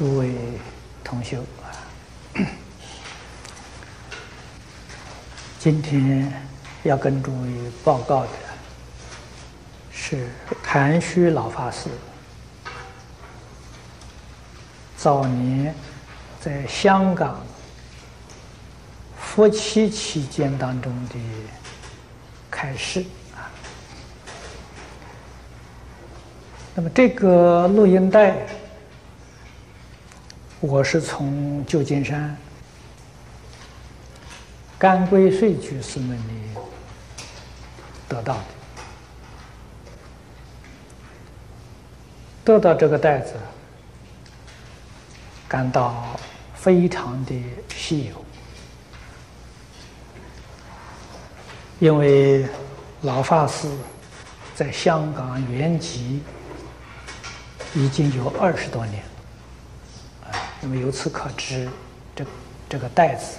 诸位同修啊，今天要跟诸位报告的是谭虚老法师早年在香港夫妻期间当中的开示啊。那么这个录音带。我是从旧金山甘归税居士那里得到的，得到这个袋子，感到非常的稀有，因为老法师在香港圆寂已经有二十多年。那么由此可知，这这个袋子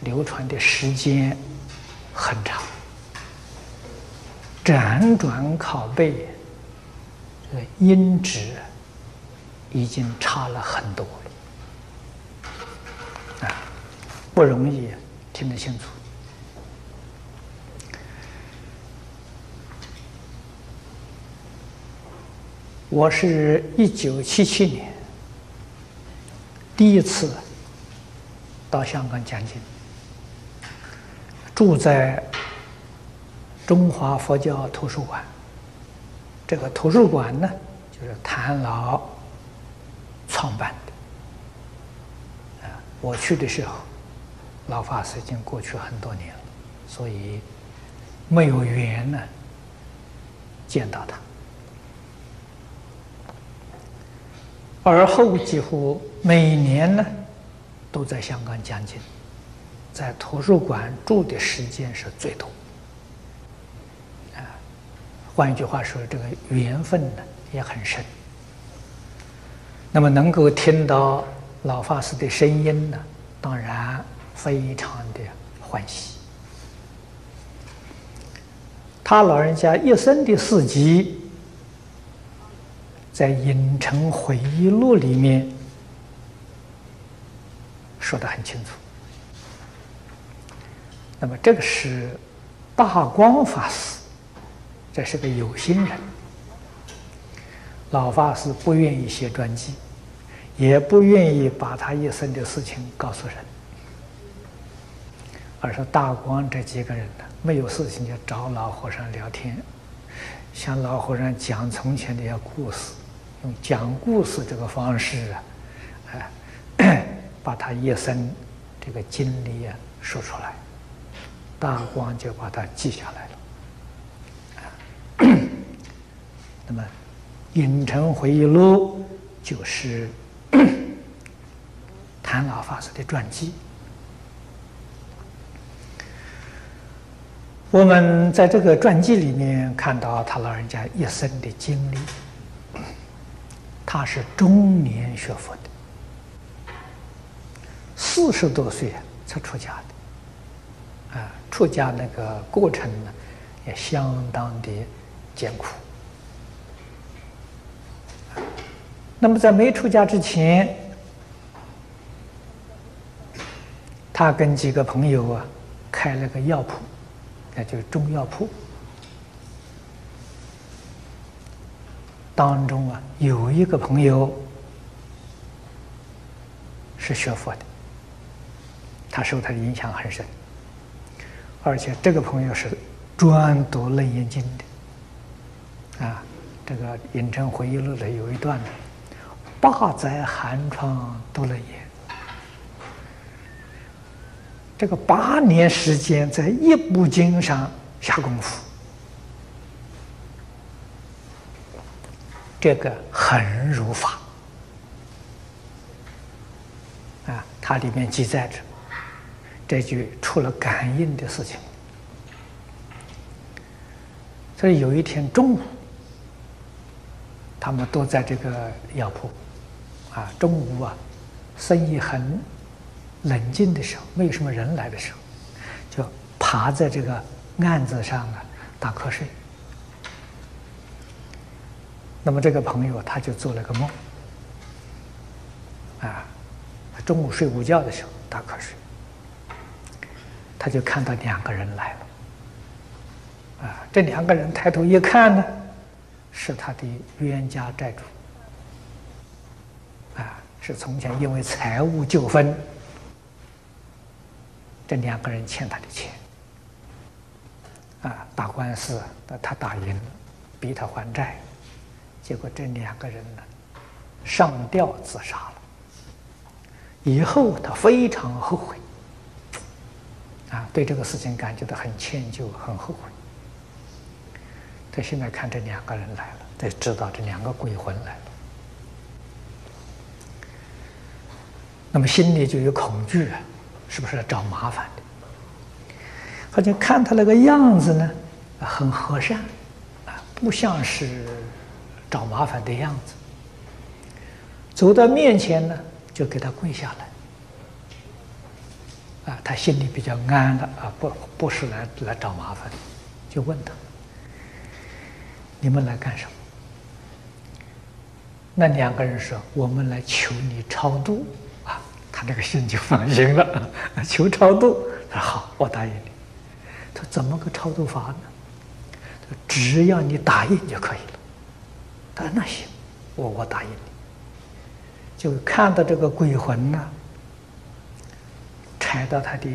流传的时间很长，辗转拷贝，这个音质已经差了很多了，啊，不容易听得清楚。我是一九七七年。第一次到香港讲经，住在中华佛教图书馆。这个图书馆呢，就是谭老创办的。啊，我去的时候，老法师已经过去很多年了，所以没有缘呢见到他。而后几乎每年呢，都在香港讲经，在图书馆住的时间是最多。啊，换一句话说，这个缘分呢也很深。那么能够听到老法师的声音呢，当然非常的欢喜。他老人家一生的事迹。在《影城回忆录》里面说的很清楚。那么这个是大光法师，这是个有心人。老法师不愿意写传记，也不愿意把他一生的事情告诉人，而是大光这几个人呢，没有事情就找老和尚聊天，向老和尚讲从前的一些故事。用讲故事这个方式啊，哎，把他一生这个经历啊说出来，大光就把它记下来了。那么，《影城回忆录》就是 谭老法师的传记。我们在这个传记里面看到他老人家一生的经历。他是中年学佛的，四十多岁才出家的，啊，出家那个过程呢，也相当的艰苦。那么在没出家之前，他跟几个朋友啊，开了个药铺，那就是中药铺。当中啊，有一个朋友是学佛的，他受他的影响很深，而且这个朋友是专读《楞严经》的，啊，这个《影城回忆录》里有一段呢，八载寒窗读楞严，这个八年时间在一部经上下功夫。这个很如法啊，它里面记载着这句出了感应的事情。所以有一天中午，他们都在这个药铺啊，中午啊，生意很冷静的时候，没有什么人来的时候，就趴在这个案子上啊打瞌睡。那么这个朋友他就做了个梦，啊，中午睡午觉的时候打瞌睡，他就看到两个人来了，啊，这两个人抬头一看呢，是他的冤家债主，啊，是从前因为财务纠纷，这两个人欠他的钱，啊，打官司，他打赢了，逼他还债，结果这两个人呢，上吊自杀了。以后他非常后悔，啊，对这个事情感觉到很歉疚，很后悔。他现在看这两个人来了，才知道这两个鬼魂来了，那么心里就有恐惧啊，是不是找麻烦的？好像看他那个样子呢，很和善，啊，不像是找麻烦的样子。走到面前呢。就给他跪下来，啊，他心里比较安了啊，不不是来来找麻烦，就问他：你们来干什么？那两个人说：我们来求你超度啊，他那个心就放心了，求超度。他说好，我答应你。他怎么个超度法呢？只要你答应就可以了。他说那行，我我答应你。就看到这个鬼魂呢，踩到他的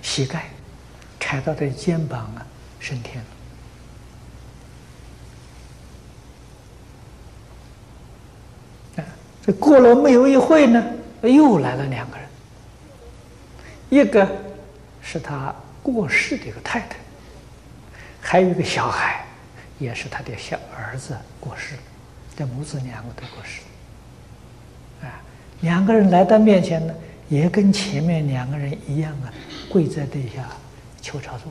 膝盖，踩到他的肩膀啊，升天了。这过了没有一会呢，又来了两个人，一个是他过世的一个太太，还有一个小孩，也是他的小儿子过世了，这母子两个都过世。啊两个人来到面前呢，也跟前面两个人一样啊，跪在地下求超度。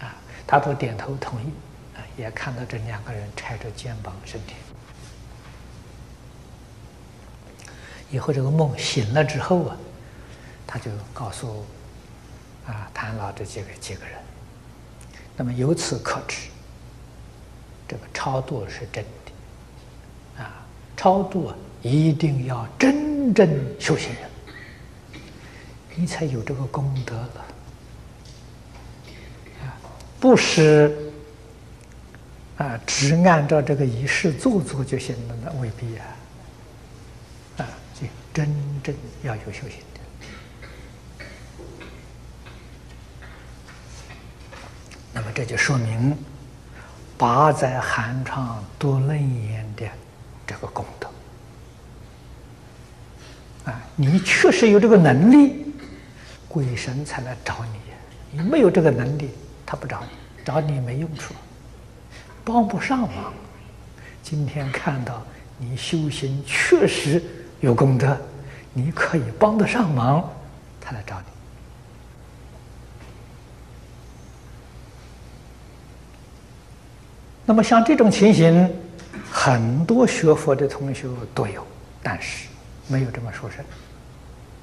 啊，他都点头同意，啊，也看到这两个人拆着肩膀身体。以后这个梦醒了之后啊，他就告诉啊谭老这几个几个人，那么由此可知，这个超度是真的，啊，超度啊。一定要真正修行人，你才有这个功德了。啊，不是啊，只按照这个仪式做做就行了，那未必啊。啊，就真正要有修行的。那么这就说明八载寒窗多楞严的这个功德。啊，你确实有这个能力，鬼神才来找你。你没有这个能力，他不找你，找你没用处，帮不上忙。今天看到你修行确实有功德，你可以帮得上忙，他来找你。那么像这种情形，很多学佛的同学都有，但是。没有这么说事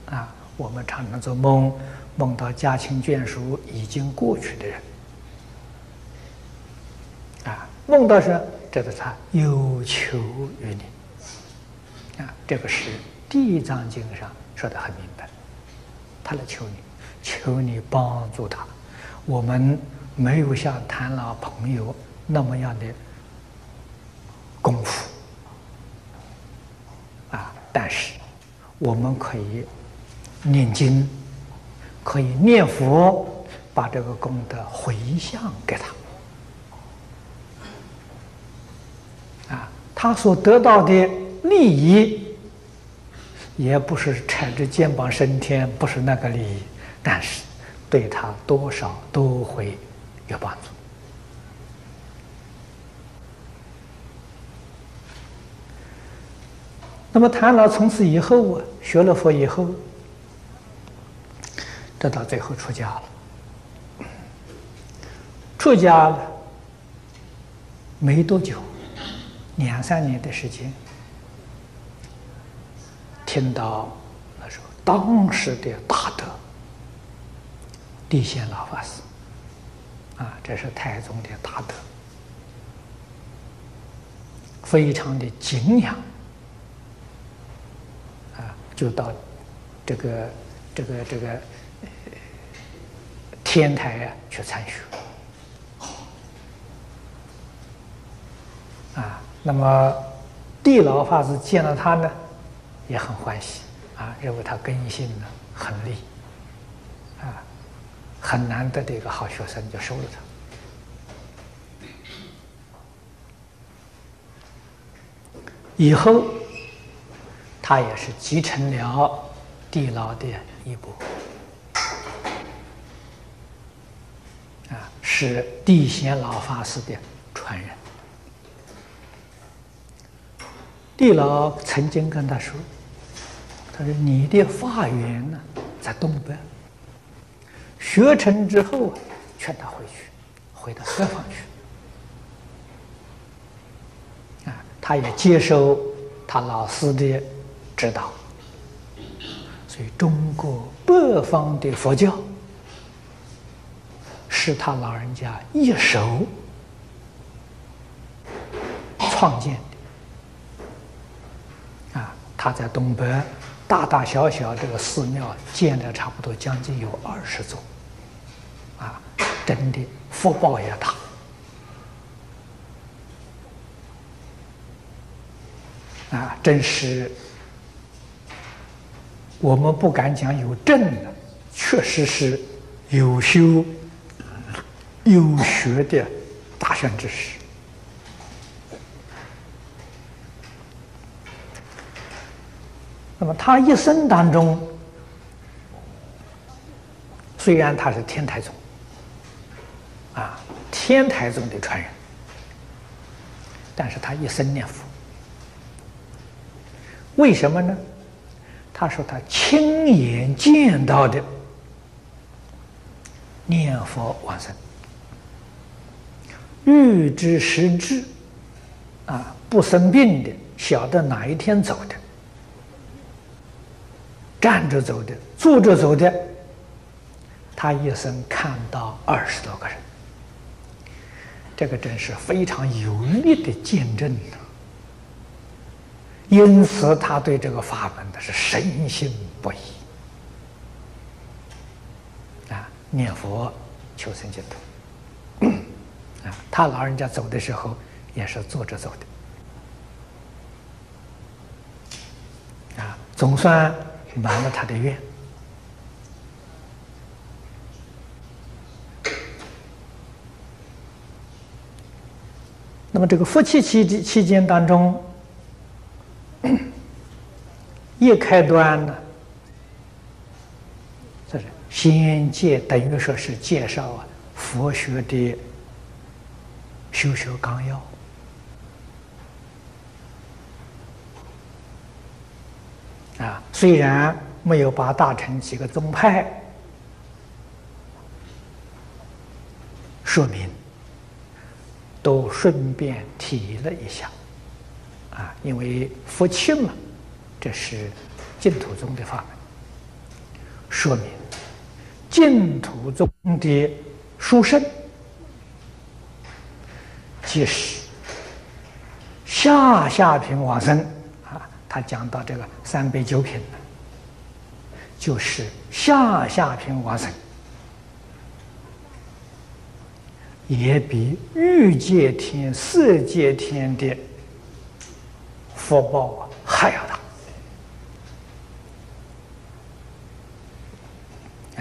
啊！我们常常做梦，梦到家亲眷属已经过去的人，啊，梦到是这个他有求于你，啊，这个是《地藏经》上说的很明白，他来求你，求你帮助他。我们没有像谭老朋友那么样的功夫。但是，我们可以念经，可以念佛，把这个功德回向给他。啊，他所得到的利益，也不是踩着肩膀升天，不是那个利益，但是对他多少都会有帮助。那么谭老从此以后啊，学了佛以后，这到最后出家了。出家了没多久，两三年的时间，听到那时候当时的大德地仙老法师，啊，这是太宗的大德，非常的敬仰。就到这个这个这个天台啊去参学。啊，那么地老法师见了他呢，也很欢喜啊，认为他根性呢很利，啊，很难得的一个好学生，就收了他。以后，他也是继承了地老的衣钵，啊，是地贤老法师的传人。地老曾经跟他说：“他说你的法源呢在东北，学成之后劝他回去，回到北方去。”啊，他也接受他老师的知道，所以中国北方的佛教是他老人家一手创建的。啊他在东北大大小小这个寺庙建了差不多将近有二十座，啊，真的福报也大，啊，真是我们不敢讲有证的，确实是有修有学的大善之士。那么他一生当中，虽然他是天台宗，啊，天台宗的传人，但是他一生念佛，为什么呢？他说他亲眼见到的念佛往生，预知时至，啊，不生病的，晓得哪一天走的。站着走的，坐着走的，他一生看到二十多个人，这个真是非常有力的见证呢。因此，他对这个法门的是深信不疑啊！念佛求生净土啊！他老人家走的时候也是坐着走的啊，总算。满了他的愿。那么这个夫妻期期间当中，一开端呢，这是先介，等于说是介绍啊佛学的修学纲要。啊，虽然没有把大乘几个宗派说明，都顺便提了一下，啊，因为佛七嘛，这是净土宗的法门，说明净土宗的殊胜，即是下下品往生啊。他讲到这个三杯九品就是下下品往生，也比欲界天、色界天的福报啊还要大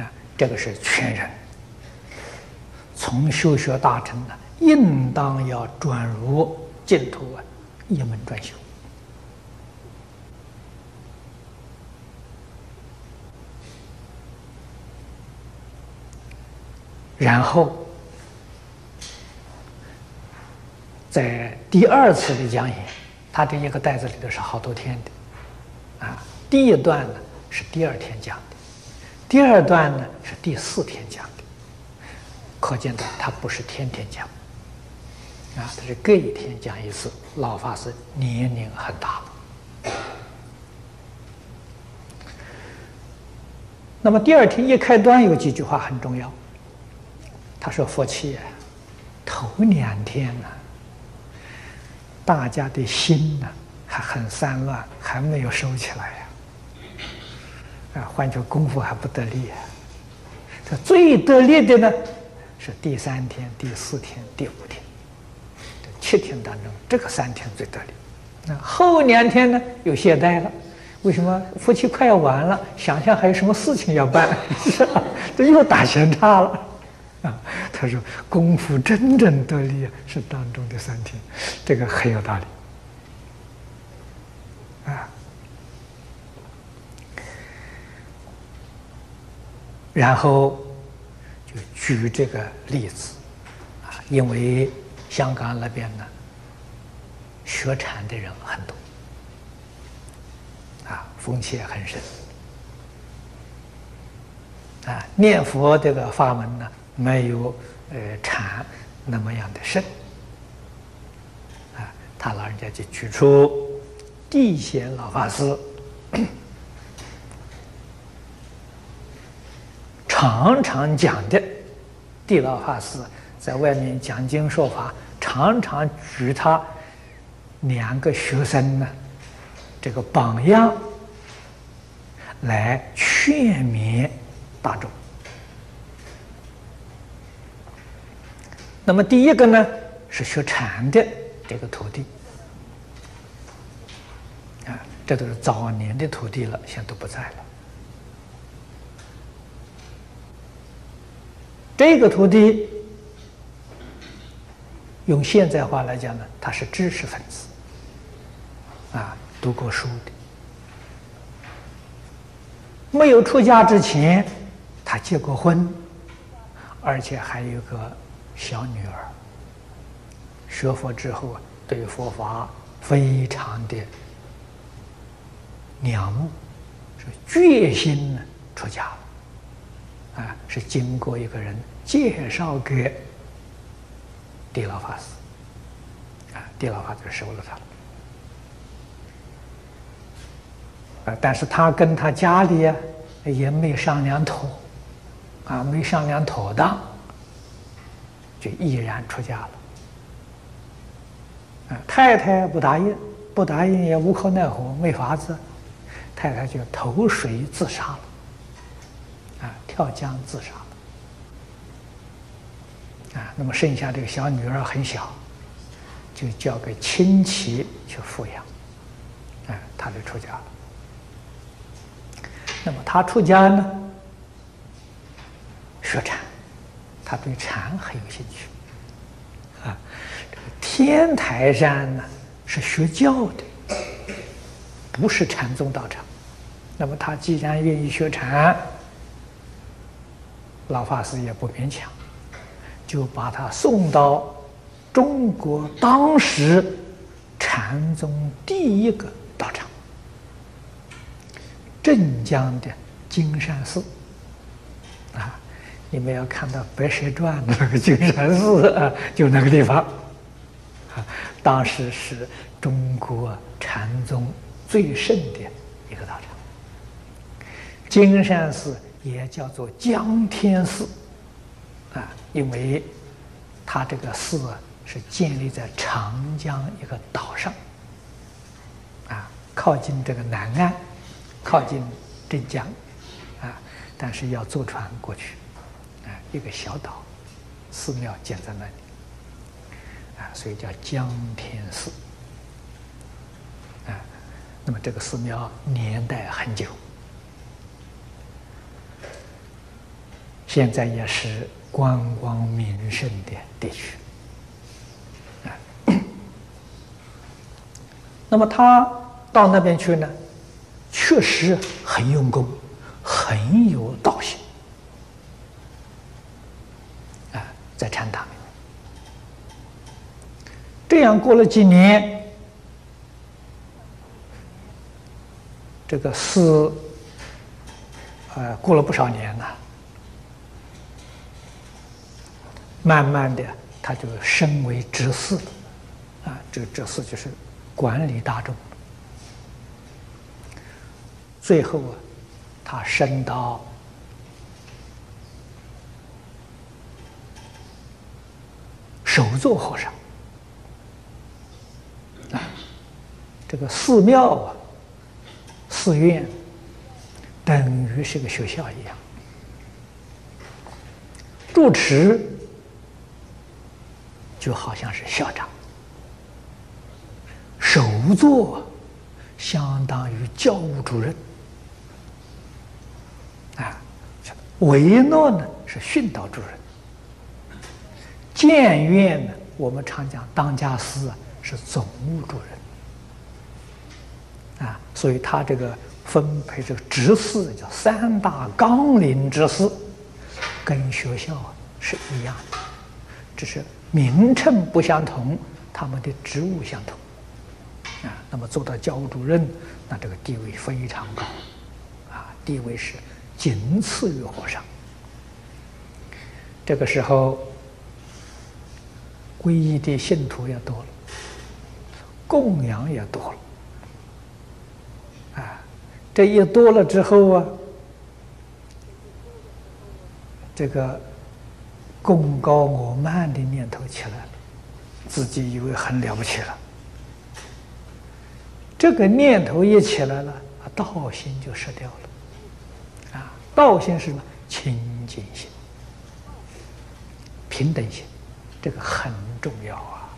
啊！这个是全人从修学大成呢，应当要转入净土啊，一门专修。然后，在第二次的讲演，他这一个袋子里头是好多天的，啊，第一段呢是第二天讲的，第二段呢是第四天讲的，可见的他不是天天讲，啊，他是隔一天讲一次。老法师年龄很大，那么第二天一开端有几句话很重要。他说：“佛气，头两天呢，大家的心呢还很散乱，还没有收起来呀。啊，换句功夫还不得力啊。这最得力的呢，是第三天、第四天、第五天，这七天当中，这个三天最得力。那后两天呢，又懈怠了。为什么夫妻快要完了，想想还有什么事情要办，是吧？这又打闲岔了。他说功夫真正得力是当中的三天，这个很有道理。啊，然后就举这个例子，啊，因为香港那边呢，学禅的人很多，啊，风气也很深，啊，念佛这个法门呢。没有呃禅那么样的深啊，他老人家就举出地贤老法师 常常讲的地老法师在外面讲经说法，常常举他两个学生呢这个榜样来劝勉大众。那么第一个呢，是学禅的这个徒弟，啊，这都是早年的徒弟了，现在都不在了。这个徒弟，用现在话来讲呢，他是知识分子，啊，读过书的，没有出家之前，他结过婚，而且还有个。小女儿学佛之后啊，对佛法非常的仰慕，是决心呢出家了，啊，是经过一个人介绍给地老法师，啊，地老法师收了他，啊，但是他跟他家里也没商量妥，啊，没商量妥当。就毅然出家了，啊，太太不答应，不答应也无可奈何，没法子，太太就投水自杀了，啊，跳江自杀了，啊，那么剩下这个小女儿很小，就交给亲戚去抚养，啊，他就出家了。那么他出家呢，学禅。他对禅很有兴趣，啊，天台山呢是学教的，不是禅宗道场。那么他既然愿意学禅，老法师也不勉强，就把他送到中国当时禅宗第一个道场——镇江的金山寺，你们要看到《白蛇传》的那个金山寺啊，就那个地方，啊，当时是中国禅宗最盛的一个道场。金山寺也叫做江天寺，啊，因为它这个寺是建立在长江一个岛上，啊，靠近这个南岸，靠近镇江，啊，但是要坐船过去。一个小岛，寺庙建在那里，啊，所以叫江天寺，啊，那么这个寺庙年代很久，现在也是观光名胜的地区，啊，那么他到那边去呢，确实很用功，很有道行。在禅堂里面，这样过了几年，这个寺，呃，过了不少年了，慢慢的他就升为执事，啊，这个执事就是管理大众，最后啊，他升到。首座和尚。啊，这个寺庙啊，寺院等于是个学校一样。住持就好像是校长，首座相当于教务主任，啊，维诺呢是训导主任，监院呢我们常讲当家司啊是总务主任，啊，所以他这个分配这个职事叫三大纲领之事。跟学校是一样的，只是名称不相同，他们的职务相同。啊，那么做到教务主任，那这个地位非常高，啊，地位是仅次于和尚。这个时候，皈依的信徒也多了，供养也多了，啊，这一多了之后啊。这个功高我慢的念头起来了，自己以为很了不起了。这个念头一起来了，道心就失掉了。啊，道心是什么？清净心、平等心，这个很重要啊。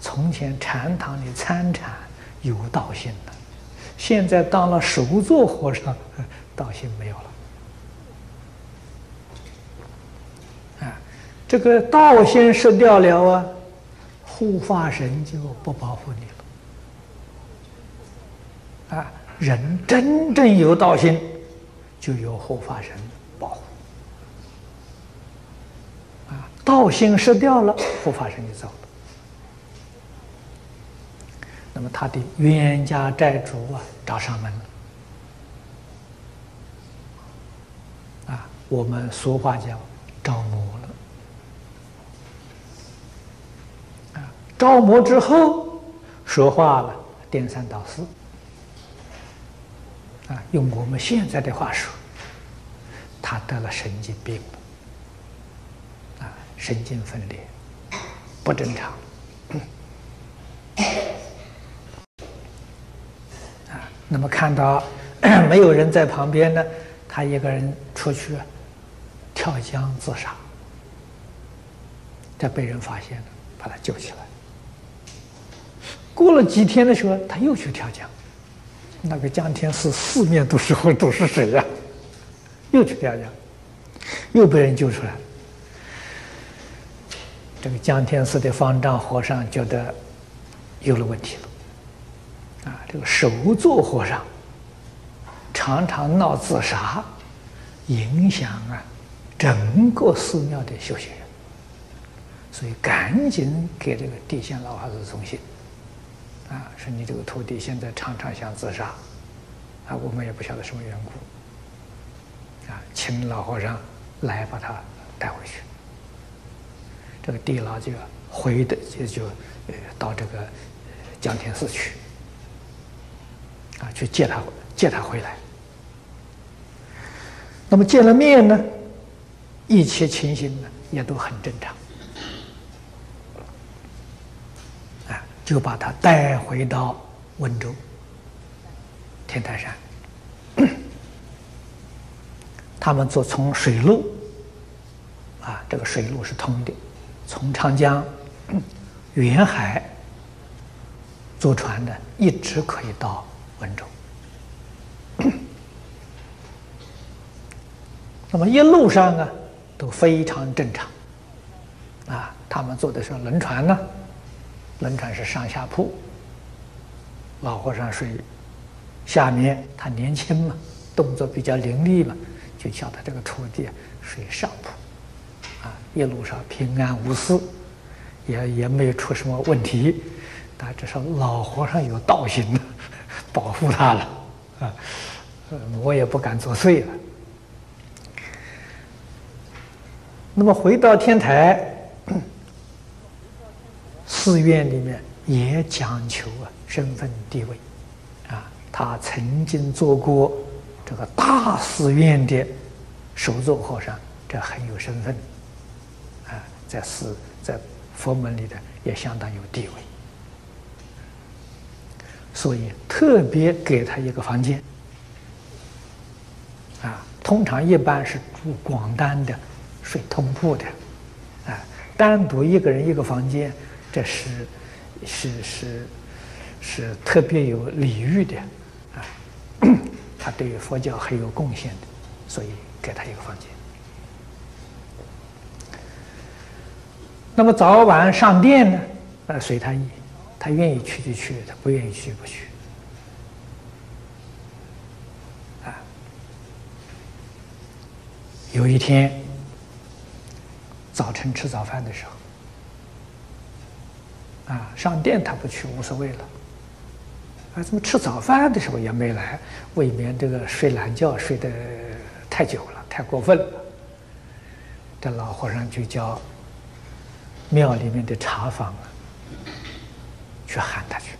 从前禅堂里参禅有道心的，现在当了首座和尚，道心没有了。啊这个道心失掉了啊，护法神就不保护你了。啊，人真正有道心，就有护法神保护。啊，道心失掉了，护法神就走了。那么他的冤家债主啊，找上门了。啊，我们俗话讲，招魔了。啊招魔之后，说话了，颠三倒四，啊，用我们现在的话说，他得了神经病，神经分裂，不正常，啊，那么看到 没有人在旁边呢，他一个人出去跳江自杀，这被人发现了，把他救起来。过了几天的时候，他又去跳江，那个江天寺四面都是河都是水呀，又去跳江，又被人救出来了。这个江天寺的方丈和尚觉得有了问题了，啊，这个首座和尚常常闹自杀，影响啊整个寺庙的修行人，所以赶紧给这个地仙老法师送信。啊，说你这个徒弟现在常常想自杀，啊，我们也不晓得什么缘故，啊，请老和尚来把他带回去。这个地老就回的就就呃到这个江天寺去，啊，去接他接他回来。那么见了面呢，一切情形呢也都很正常。就把他带回到温州天台山，他们坐从水路，啊，这个水路是通的，从长江远海坐船的，一直可以到温州。那么一路上啊，都非常正常，啊，他们坐的是轮船呢。轮船是上下铺，老和尚睡下面，他年轻嘛，动作比较凌厉嘛，就叫他这个徒弟睡上铺，一路上平安无事，也也没有出什么问题，但至少老和尚有道行，保护他了，啊，我也不敢作祟了。那么回到天台。寺院里面也讲求啊身份地位，啊，他曾经做过这个大寺院的首座和尚，这很有身份，在寺在佛门里的也相当有地位，所以特别给他一个房间，啊，通常一般是住广单的，睡通铺的，啊，单独一个人一个房间，这是是是是特别有礼遇的，啊，他对于佛教很有贡献的，所以给他一个房间。那么早晚上殿呢？呃，随他意，他愿意去就去，他不愿意去不去。啊，有一天早晨吃早饭的时候，啊，上殿他不去无所谓了。啊，怎么吃早饭的时候也没来？未免这个睡懒觉睡得太久了，太过分了。这老和尚就叫。庙里面的茶坊啊，去喊他去，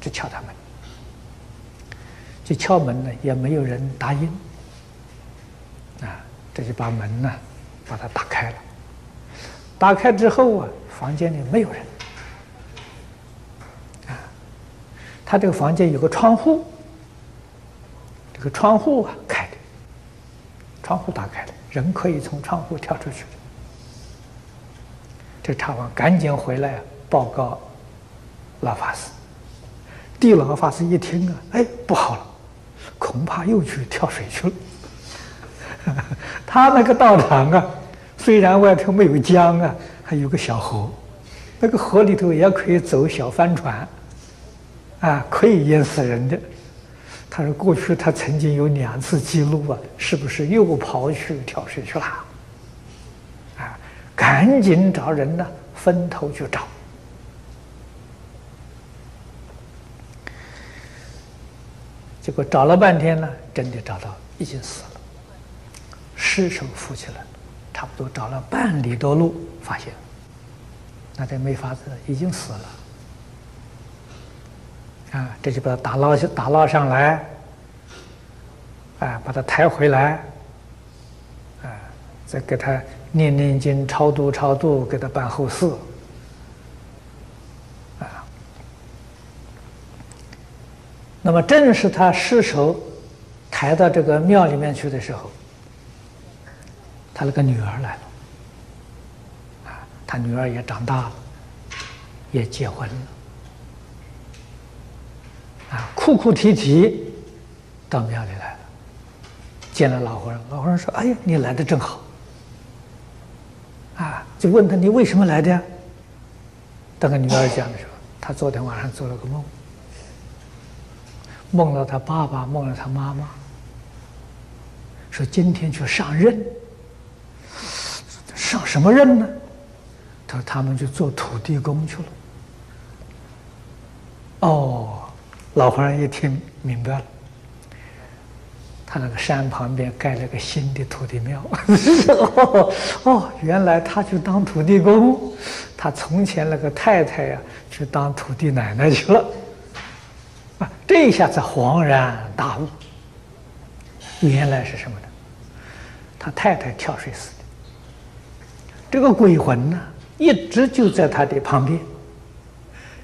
去敲他门，去敲门呢，也没有人答应，啊，这就把门呢，把它打开了。打开之后啊，房间里没有人，啊，他这个房间有个窗户，这个窗户啊开的，窗户打开了，人可以从窗户跳出去。这茶房赶紧回来报告老法师。地老法师一听啊，哎，不好了，恐怕又去跳水去了。他那个道场啊，虽然外头没有江啊，还有个小河，那个河里头也可以走小帆船，啊，可以淹死人的。他说过去他曾经有两次记录啊，是不是又跑去跳水去了？赶紧找人呢，分头去找。结果找了半天呢，真的找到，已经死了，尸首浮起来，差不多找了半里多路，发现，那这没法子，已经死了。啊，这就把他打捞打捞上来，啊，把他抬回来，啊，再给他。念念经，超度超度，给他办后事，啊。那么正是他失手抬到这个庙里面去的时候，他那个女儿来了，啊，他女儿也长大了，也结婚了，啊，哭哭啼啼到庙里来了，见了老和尚，老和尚说：“哎呀，你来的正好。”啊，就问他你为什么来的？呀？当个女儿讲的时候，他昨天晚上做了个梦，梦到他爸爸，梦到他妈妈，说今天去上任，上什么任呢？他说他们去做土地公去了。哦，老和尚一听明白了。他那个山旁边盖了个新的土地庙，哦，原来他去当土地公，他从前那个太太呀去当土地奶奶去了，啊，这一下子恍然大悟，原来是什么呢？他太太跳水死的，这个鬼魂呢一直就在他的旁边，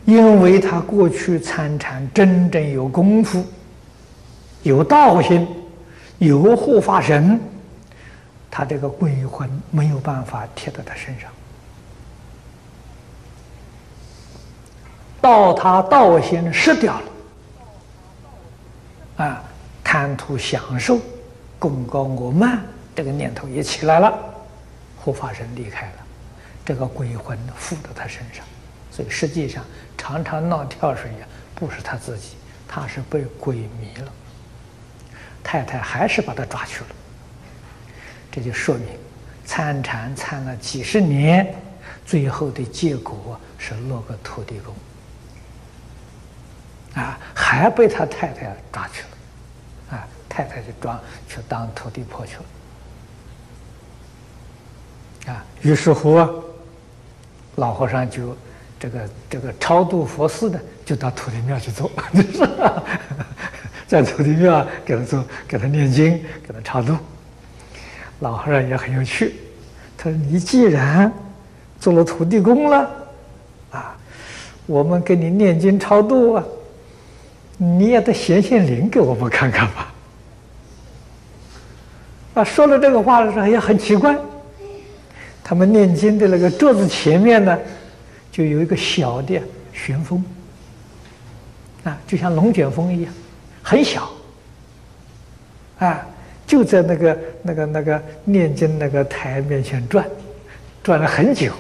因为他过去参禅真正有功夫，有道心。有护法神，他这个鬼魂没有办法贴到他身上。到他道心失掉了，啊，贪图享受、功高我慢这个念头也起来了，护法神离开了，这个鬼魂附到他身上，所以实际上常常闹跳水呀，不是他自己，他是被鬼迷了。太太还是把他抓去了，这就说明参禅参了几十年，最后的结果是落个土地公，啊，还被他太太抓去了，啊，太太就抓去当土地婆去了，啊，于是乎，老和尚就这个这个超度佛事的，就到土地庙去做。在土地庙给他做，给他念经，给他超度。老和尚也很有趣，他说：“你既然做了土地公了，啊，我们给你念经超度啊，你也得显显灵给我们看看吧。”啊，说了这个话的时候也很奇怪。他们念经的那个桌子前面呢，就有一个小的旋风，啊，就像龙卷风一样，很小，啊，就在那个那个那个念经那个台面前转，转了很久，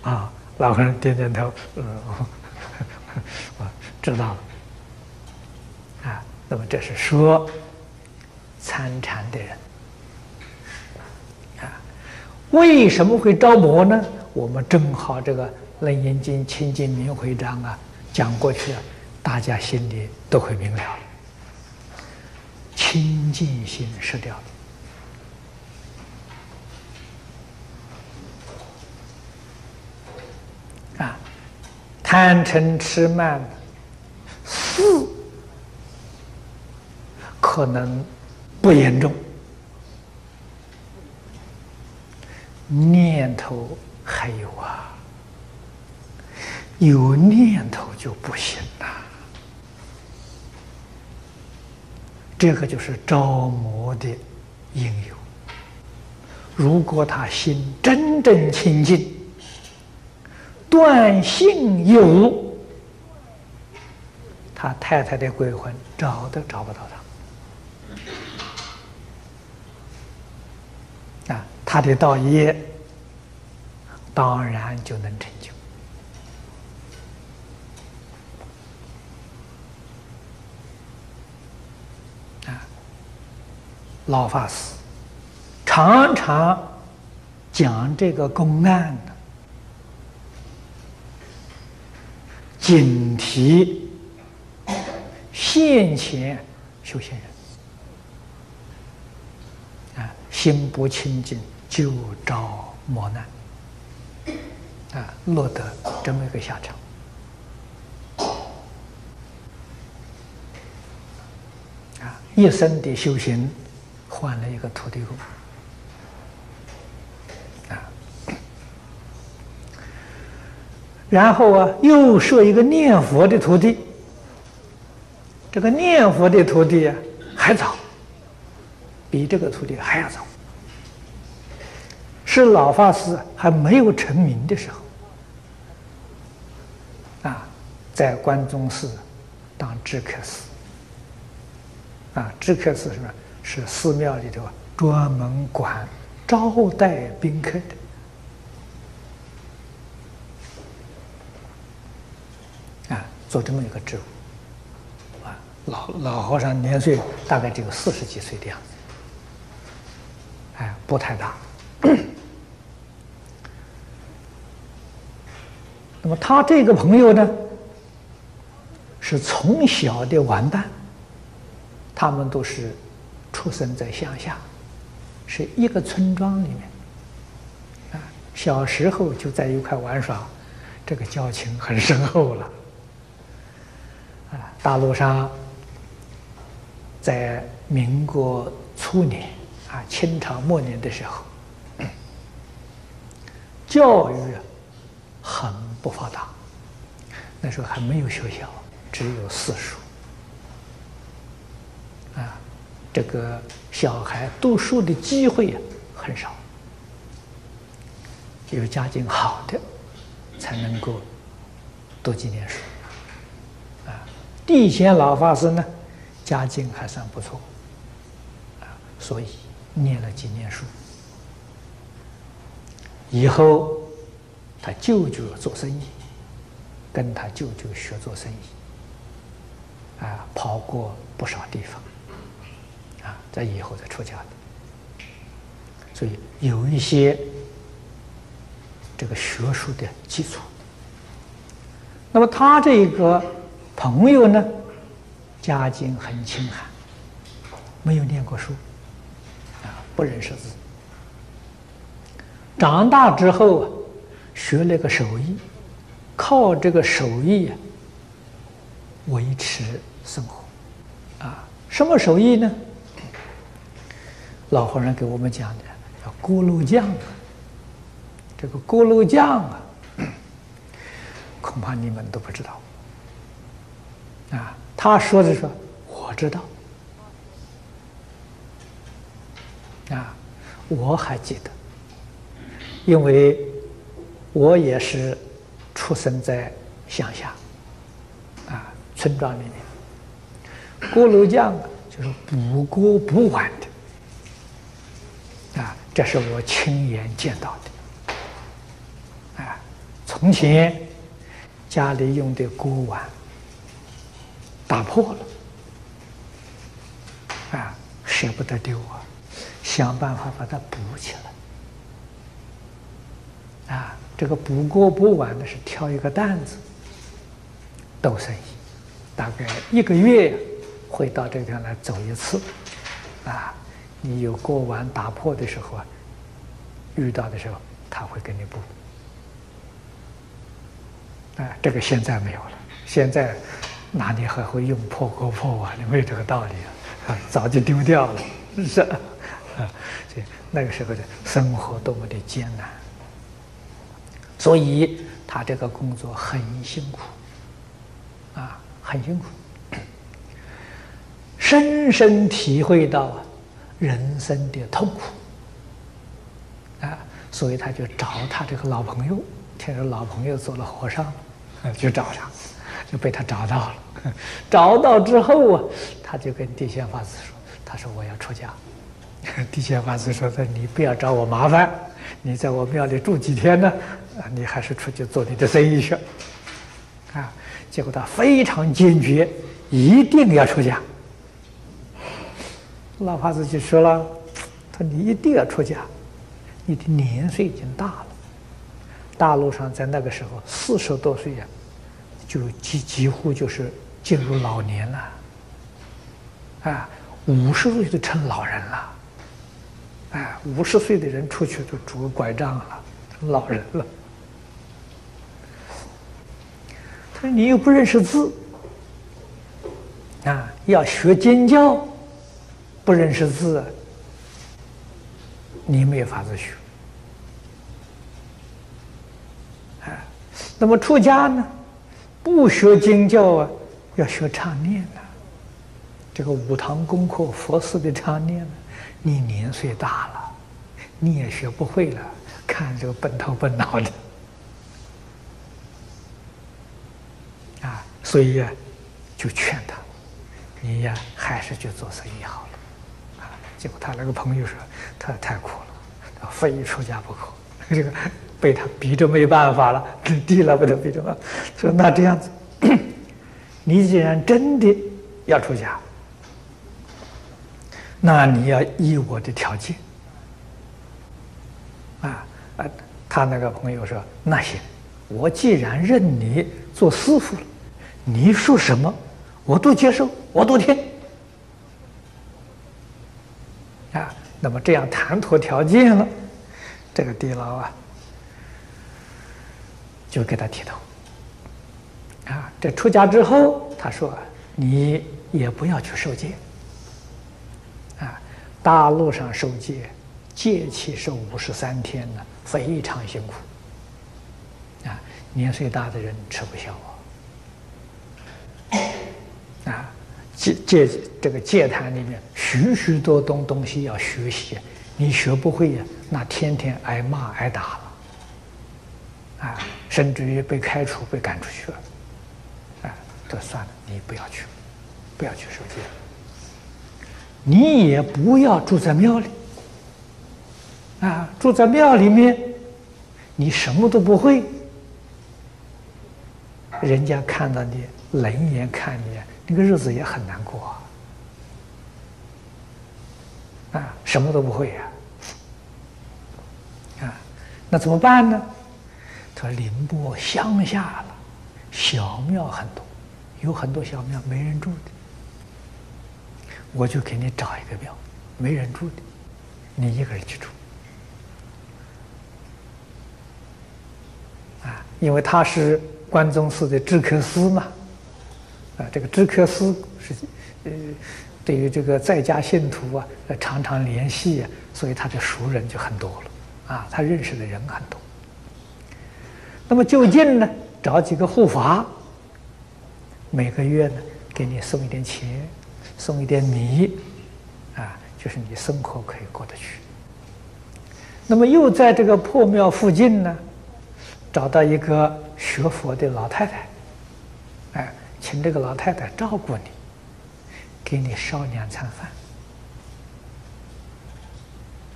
啊，老和尚点点头，嗯，我知道了，啊，那么这是说参禅的人。啊为什么会着魔呢？我们正好这个《楞严经》清净明慧章啊讲过去了，大家心里都会明了。清净心失掉了啊，贪嗔痴慢四可能不严重。念头还有啊，有念头就不行了。这个就是着魔的因由。如果他心真正清净，断性有，他太太的鬼魂找都找不到他。啊。他的道业当然就能成就啊！老法师常常讲这个公案的，警惕现前修行人。啊，心不清净。就遭磨难，啊，落得这么一个下场，啊，一生的修行换了一个土地公，啊，然后啊，又设一个念佛的徒弟，这个念佛的徒弟啊，还早，比这个徒弟还要早。是老法师还没有成名的时候，啊，在关中寺当知客司，啊，知客是什么？是寺庙里头专门管招待宾客的，啊，做这么一个职务，啊，老老和尚年岁大概只有四十几岁的样子，哎，不太大。那么他这个朋友呢，是从小的玩伴，他们都是出生在乡下，是一个村庄里面，啊，小时候就在一块玩耍，这个交情很深厚了。啊，大陆上在民国初年啊，清朝末年的时候，教育很。不发达，那时候还没有学校，只有私塾。啊，这个小孩读书的机会很少，有家境好的才能够读几年书。啊，地仙老法师呢，家境还算不错，啊，所以念了几年书，以后。他舅舅做生意，跟他舅舅学做生意，啊，跑过不少地方，啊，在以后再出家的，所以有一些这个学术的基础。那么他这个朋友呢，家境很清寒，没有念过书，啊，不认识字，长大之后啊。学了个手艺，靠这个手艺维持生活，啊，什么手艺呢？老和尚给我们讲的叫锅炉匠，啊这个锅炉匠啊，恐怕你们都不知道，啊，他说的说我知道，啊我还记得，因为我也是出生在乡下，啊，村庄里面，锅炉匠就是补锅补碗的，啊，这是我亲眼见到的，啊，从前家里用的锅碗打破了。啊，舍不得丢啊，想办法把它补起来。啊，这个补锅补碗的是挑一个担子，斗生意，大概一个月会到这边来走一次。啊，你有锅碗打破的时候啊，遇到的时候他会给你补。哎，这个现在没有了，现在哪里还会用破锅破碗？没有这个道理啊。早就丢掉了，是啊，所以那个时候的生活多么的艰难，所以他这个工作很辛苦，啊，很辛苦，深深体会到人生的痛苦，啊，所以他就找他这个老朋友，听说老朋友做了和尚，就找他，就被他找到了。找到之后啊，他就跟地仙法师说：“他说我要出家。”地仙法师说：“他你不要找我麻烦，你在我庙里住几天呢？啊，你还是出去做你的生意去。”啊，结果他非常坚决，一定要出家。老法师就说了：“他说你一定要出家，你的年岁已经大了。大陆上在那个时候四十多岁呀，就几几乎就是。”进入老年了，啊，五十岁就成老人了，哎，五十岁的人出去都拄个拐杖了，成老人了。他说：“你又不认识字，啊，要学经教，不认识字，你没有法子学。啊，那么出家呢，不学经教啊。”要学唱念呢，这个五堂功课、佛寺的唱念呢，你年岁大了，你也学不会了，看这个笨头笨脑的，啊，所以呀，就劝他，你呀还是去做生意好，结果他那个朋友说，他太苦了，他非出家不可，这个被他逼着没办法了，地了被他逼着了，说那这样子。你既然真的要出家，那你要依我的条件。啊啊，他那个朋友说：“那行，我既然认你做师傅了，你说什么我都接受，我都听。”啊，那么这样谈妥条件了，这个地牢啊，就给他剃头。啊，这出家之后，他说：“你也不要去受戒。啊，大陆上受戒，戒期是五十三天呢，非常辛苦。啊，年岁大的人吃不消啊。啊，戒戒这个戒坛里面许许多多东西要学习，你学不会呀，那天天挨骂挨打了。啊，甚至于被开除、被赶出去了。”这算了，你不要去，不要去受戒。你也不要住在庙里，啊，住在庙里面，你什么都不会，人家看到你冷眼看你，那个日子也很难过啊，什么都不会呀，啊，那怎么办呢？他说：“宁波乡下了，小庙很多。”有很多小庙没人住的，我就给你找一个庙，没人住的，你一个人去住。啊，因为他是关中寺的知客司嘛，啊，这个知客司是呃，对于这个在家信徒啊，常常联系啊，所以他的熟人就很多了，啊，他认识的人很多。那么就近呢，找几个护法。每个月呢，给你送一点钱，送一点米，啊，就是你生活可以过得去。那么又在这个破庙附近呢，找到一个学佛的老太太，请这个老太太照顾你，给你烧两餐饭，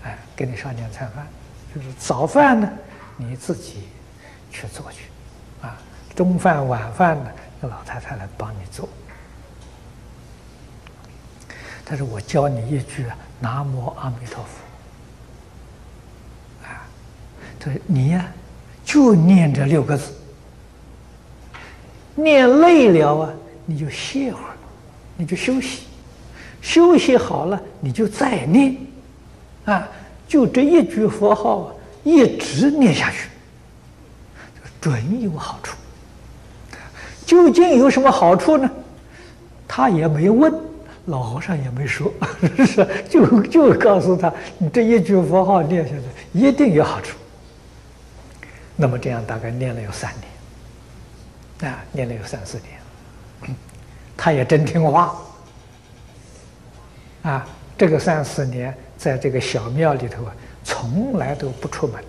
哎，给你烧两餐饭，就是早饭呢你自己去做去，啊，中饭晚饭呢，那老太太来帮你做。他说：“我教你一句啊南无阿弥陀佛。”啊他说：“你呀，就念这六个字。念累了啊，你就歇会儿，你就休息。休息好了，你就再念。啊，就这一句佛号，一直念下去，准有好处。究竟有什么好处呢？他也没问，老和尚也没说，是就就告诉他，你这一句佛号念下来，一定有好处。”那么这样大概念了有三年，啊，念了有三四年，他也真听话，啊，这个三四年在这个小庙里头啊，从来都不出门，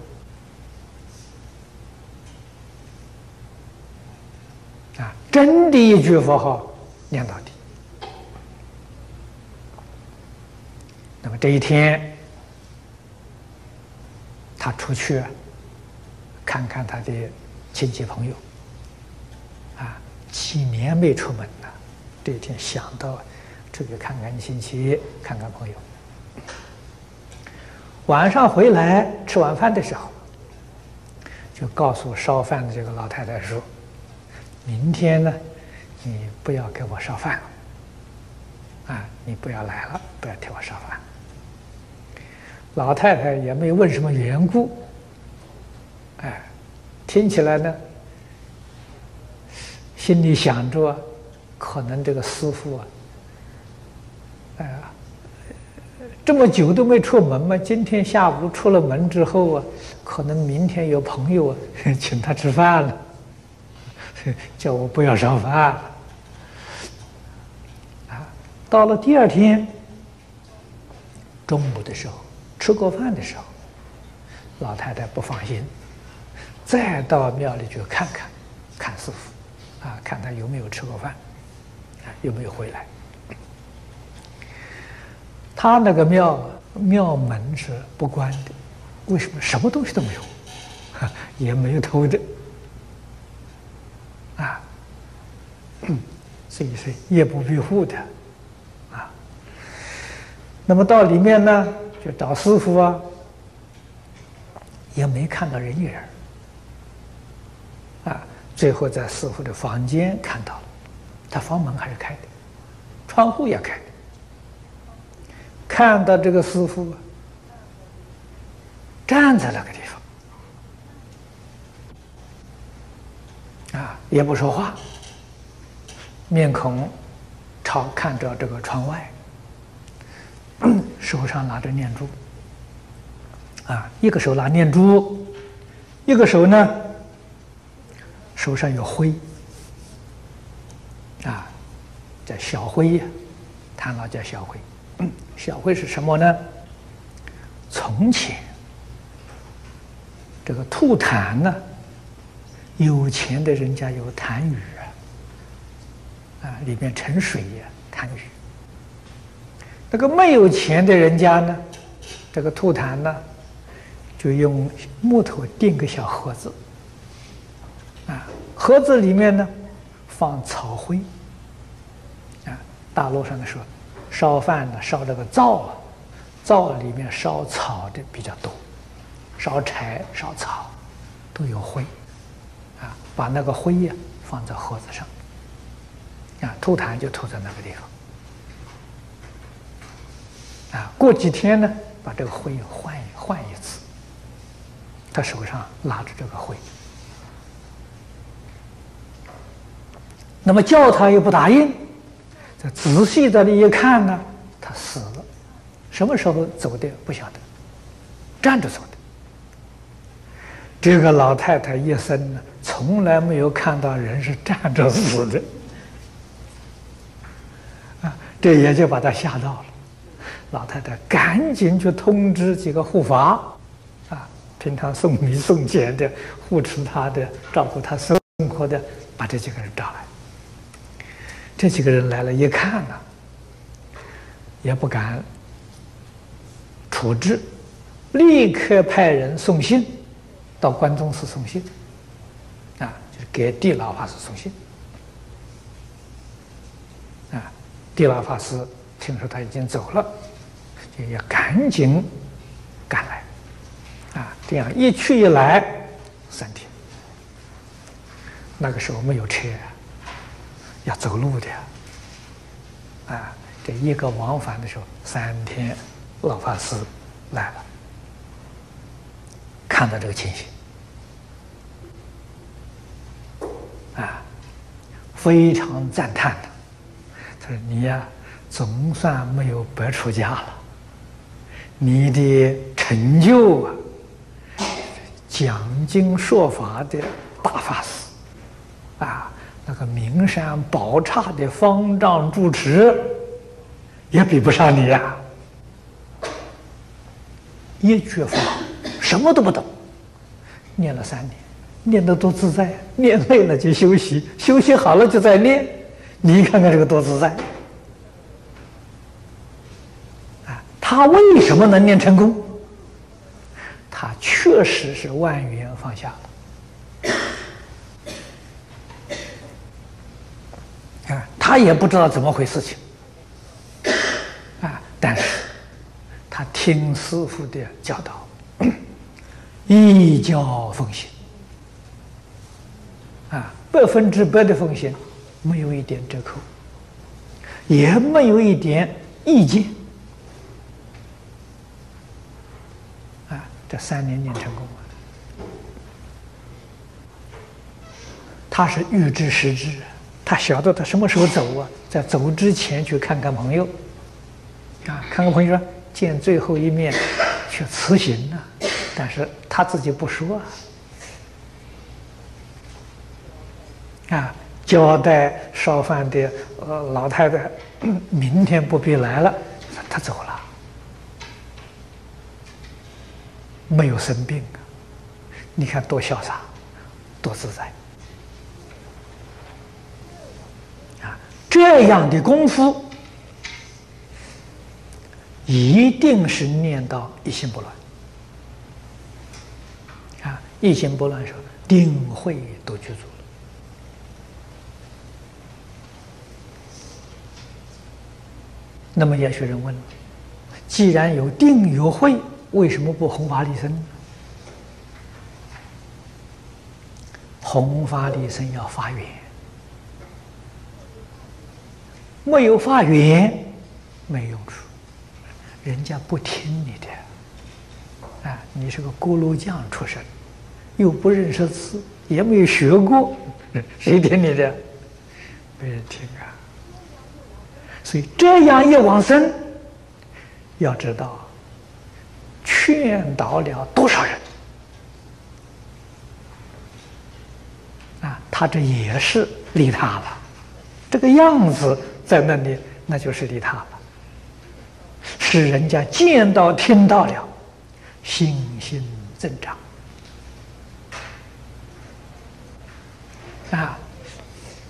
啊，真的一句佛号念到底。那么这一天，他出去。看看他的亲戚朋友，几年没出门了，这一天想到出去看看亲戚，看看朋友。晚上回来吃晚饭的时候，就告诉烧饭的这个老太太说：“明天呢，你不要给我烧饭了，啊，你不要来了，不要替我烧饭。”老太太也没问什么缘故。哎，听起来呢，心里想着，可能这个师傅啊，哎呀，这么久都没出门嘛，今天下午出了门之后啊，可能明天有朋友啊请他吃饭了，叫我不要烧饭了。啊，到了第二天中午的时候，吃过饭的时候，老太太不放心。再到庙里去看看，看师傅，啊，看他有没有吃过饭，啊，有没有回来。他那个庙庙门是不关的，为什么？什么东西都没有，也没有偷的，啊，所以是夜不闭户的，啊。那么到里面呢，就找师傅啊，也没看到人影儿。最后在师傅的房间看到了，他房门还是开的，窗户也开的，看到这个师傅站在那个地方，啊，也不说话，面孔朝看着这个窗外，手上拿着念珠，啊，一个手拿念珠，一个手呢。手上有灰，啊，叫小灰呀，唐老叫小灰。小灰是什么呢？从前这个吐痰呢，有钱的人家有痰盂啊，啊，里面盛水呀，痰盂。那个没有钱的人家呢，这个吐痰呢，就用木头钉个小盒子。啊，盒子里面呢，放草灰。啊，大陆上的说，烧饭呢烧这个灶啊，灶里面烧草的比较多，烧柴烧草都有灰。啊，把那个灰呀放在盒子上。啊，吐痰就吐在那个地方。啊，过几天呢，把这个灰换换一次。他手上拿着这个灰。那么叫他又不答应，这仔细的一看呢，他死了，什么时候走的不晓得，站着走的。这个老太太一生呢，从来没有看到人是站着死的，啊，这也就把他吓到了。老太太赶紧去通知几个护法，啊，平常送米送钱的、护持他的、照顾他生活的，把这几个人找来。这几个人来了，一看呢，也不敢处置，立刻派人送信到关中寺送信，啊，就是给地老法师送信。啊，地老法师听说他已经走了，就要赶紧赶来。啊，这样一去一来三天。那个时候没有车，要走路的。啊，这一个往返的时候三天，老法师来了，看到这个情形，啊，非常赞叹的。他说：“你呀，总算没有白出家了，你的成就啊！”讲经说法的大法师，啊，那个名山宝刹的方丈住持，也比不上你呀。一句法，什么都不懂，念了三年，念得多自在，念累了就休息，休息好了就再念，你看看这个多自在。啊，他为什么能念成功？他确实是万缘放下了，啊，他也不知道怎么回事情，啊，但是他听师傅的教导，一教奉行，啊，百分之百的奉行，没有一点折扣，也没有一点意见。啊这三年念成功了，他是预知时至，他晓得他什么时候走啊，在走之前去看看朋友，啊，看看朋友说见最后一面，去辞行啊，但是他自己不说啊，啊，交代烧饭的呃老太太，明天不必来了，他走了。没有生病啊！你看多潇洒，多自在啊！这样的功夫，一定是念到一心不乱啊！一心不乱时，定慧都具足了。那么也许人问了：既然有定有慧？为什么不弘法利生？弘法利生要发愿，没有发愿没用处，人家不听你的。啊，你是个锅炉匠出身，又不认识字，也没有学过，谁听你的？没人听啊。所以这样一往生，要知道。劝导了多少人啊？他这也是利他了，这个样子在那里，那就是利他了，使人家见到听到了，信心增长啊！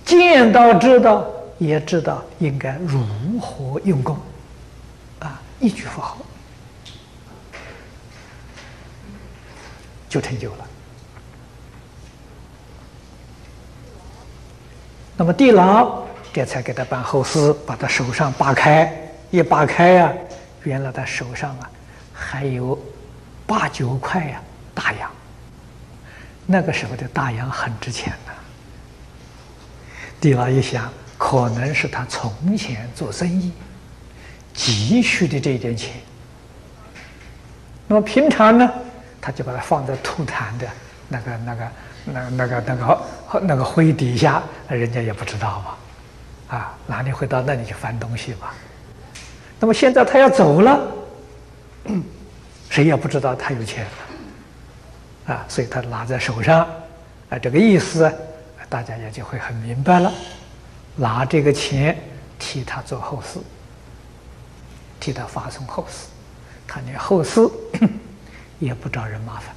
见到知道，也知道应该如何用功啊！一句佛号。就成就了。那么地老这才给他办后事，把他手上扒开，一扒开呀，原来他手上啊还有八九块呀大洋。那个时候的大洋很值钱的。地老一想，可能是他从前做生意急需的这一点钱。那么平常呢？他就把它放在吐痰的那个、那个、那、那个、那个、那个灰底下，人家也不知道嘛，啊，哪里会到那里去翻东西嘛？那么现在他要走了，谁也不知道他有钱，啊，所以他拿在手上，啊，这个意思，大家也就会很明白了，拿这个钱替他做后事，替他发送后事，他连后事。也不找人麻烦，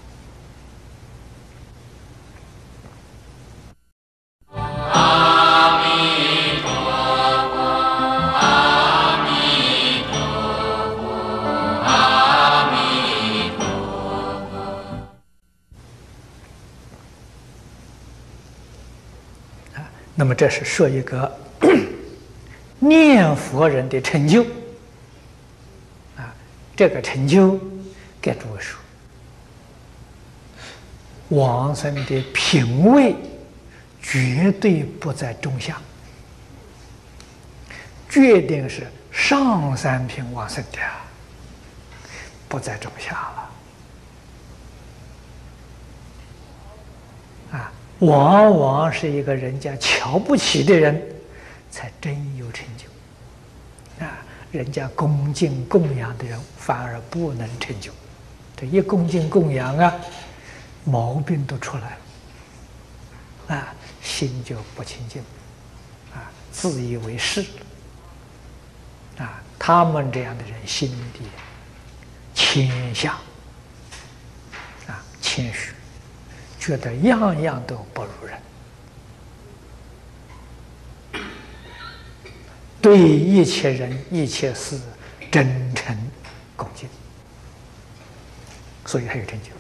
那么这是说一个 念佛人的成就。啊，这个成就给诸位说，往生的品位绝对不在中下，决定是上三品往生的，不在中下了。往往是一个人家瞧不起的人，才真有成就。啊，人家恭敬供养的人，反而不能成就。这一恭敬供养啊，毛病都出来了。啊，心就不清净，啊，自以为是。啊，他们这样的人心地谦下，啊，谦虚。觉得样样都不如人，对一切人一切事真诚恭敬，所以他有成就。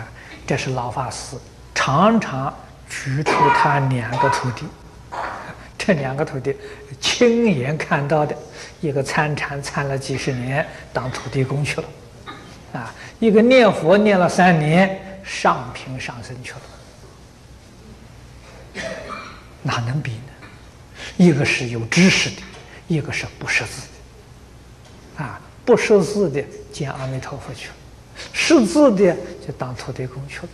啊，这是老法师常常举出他两个徒弟，这两个徒弟亲眼看到的，一个参禅参了几十年，当土地公去了。啊，一个念佛念了三年，上品上升去了，哪能比呢？一个是有知识的，一个是不识字的。啊，不识字的见阿弥陀佛去了，识字的就当土地公去了。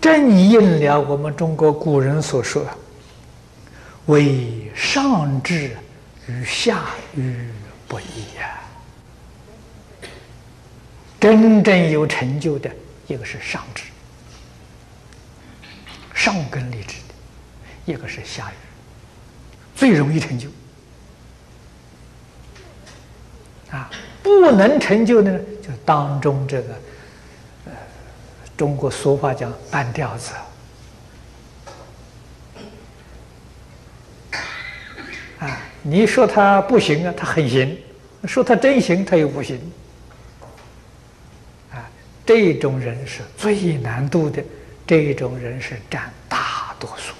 正应了我们中国古人所说。为上智与下愚不一呀！真正有成就的一个是上智，上根立智的；一个是下愚，最容易成就。啊，不能成就的呢，就当中这个，呃，中国俗话讲半吊子。啊，你说他不行啊，他很行；说他真行，他又不行。啊，这种人是最难度的，这种人是占大多数。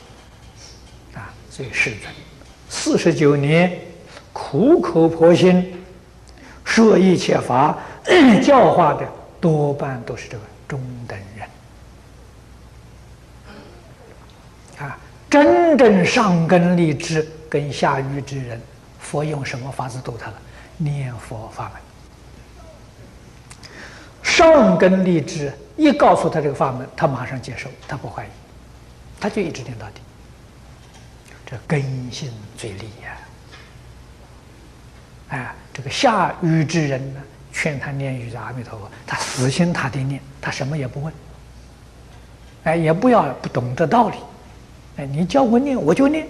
啊，所以世尊四十九年苦口婆心说一切法，教化的多半都是这个中等人。啊，真正上根立志。跟下愚之人，佛用什么法子度他了？念佛法门。上根立志，一告诉他这个法门，他马上接受，他不怀疑，他就一直念到底。这根性最利呀！哎，这个下愚之人呢，劝他念宇宙阿弥陀佛，他死心塌地念，他什么也不问，哎，也不要不懂这道理，哎，你叫我念，我就念。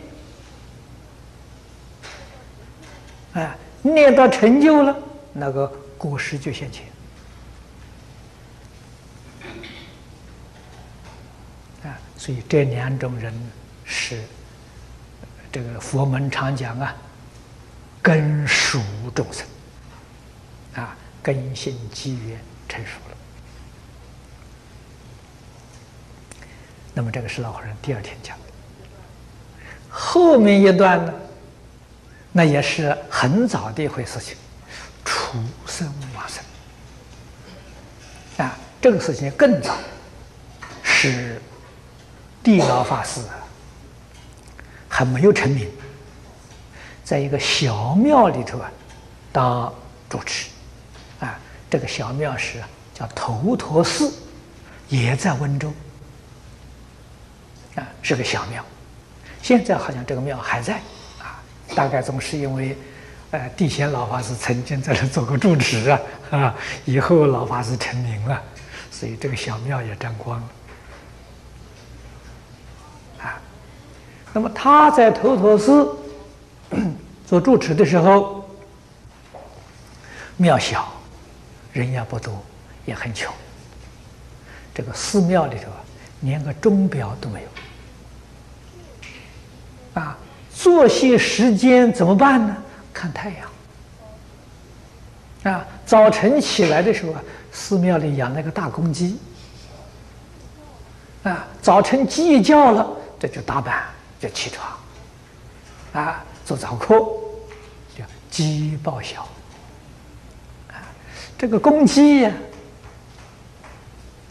啊，念到成就了，那个果实就现前。啊，所以这两种人是这个佛门常讲啊，根熟众生，啊，根性机缘成熟了。那么这个是老和尚第二天讲的，后面一段呢？那也是很早的一回事情，出生往生。啊，这个事情更早，是地老法师还没有成名，在一个小庙里头啊当主持。啊，这个小庙是叫头陀寺，也在温州。啊，是个小庙，现在好像这个庙还在。大概总是因为，呃，地贤老法师曾经在这做过住持啊，啊，以后老法师成名了，所以这个小庙也沾光了，啊。那么他在头陀寺 做住持的时候，庙小，人也不多，也很穷。这个寺庙里头啊，连个钟表都没有，啊。作息时间怎么办呢？看太阳。啊，早晨起来的时候啊，寺庙里养了个大公鸡。啊，早晨鸡一叫了，这就打扮，就起床，啊，做早课，叫鸡报晓。啊，这个公鸡呀，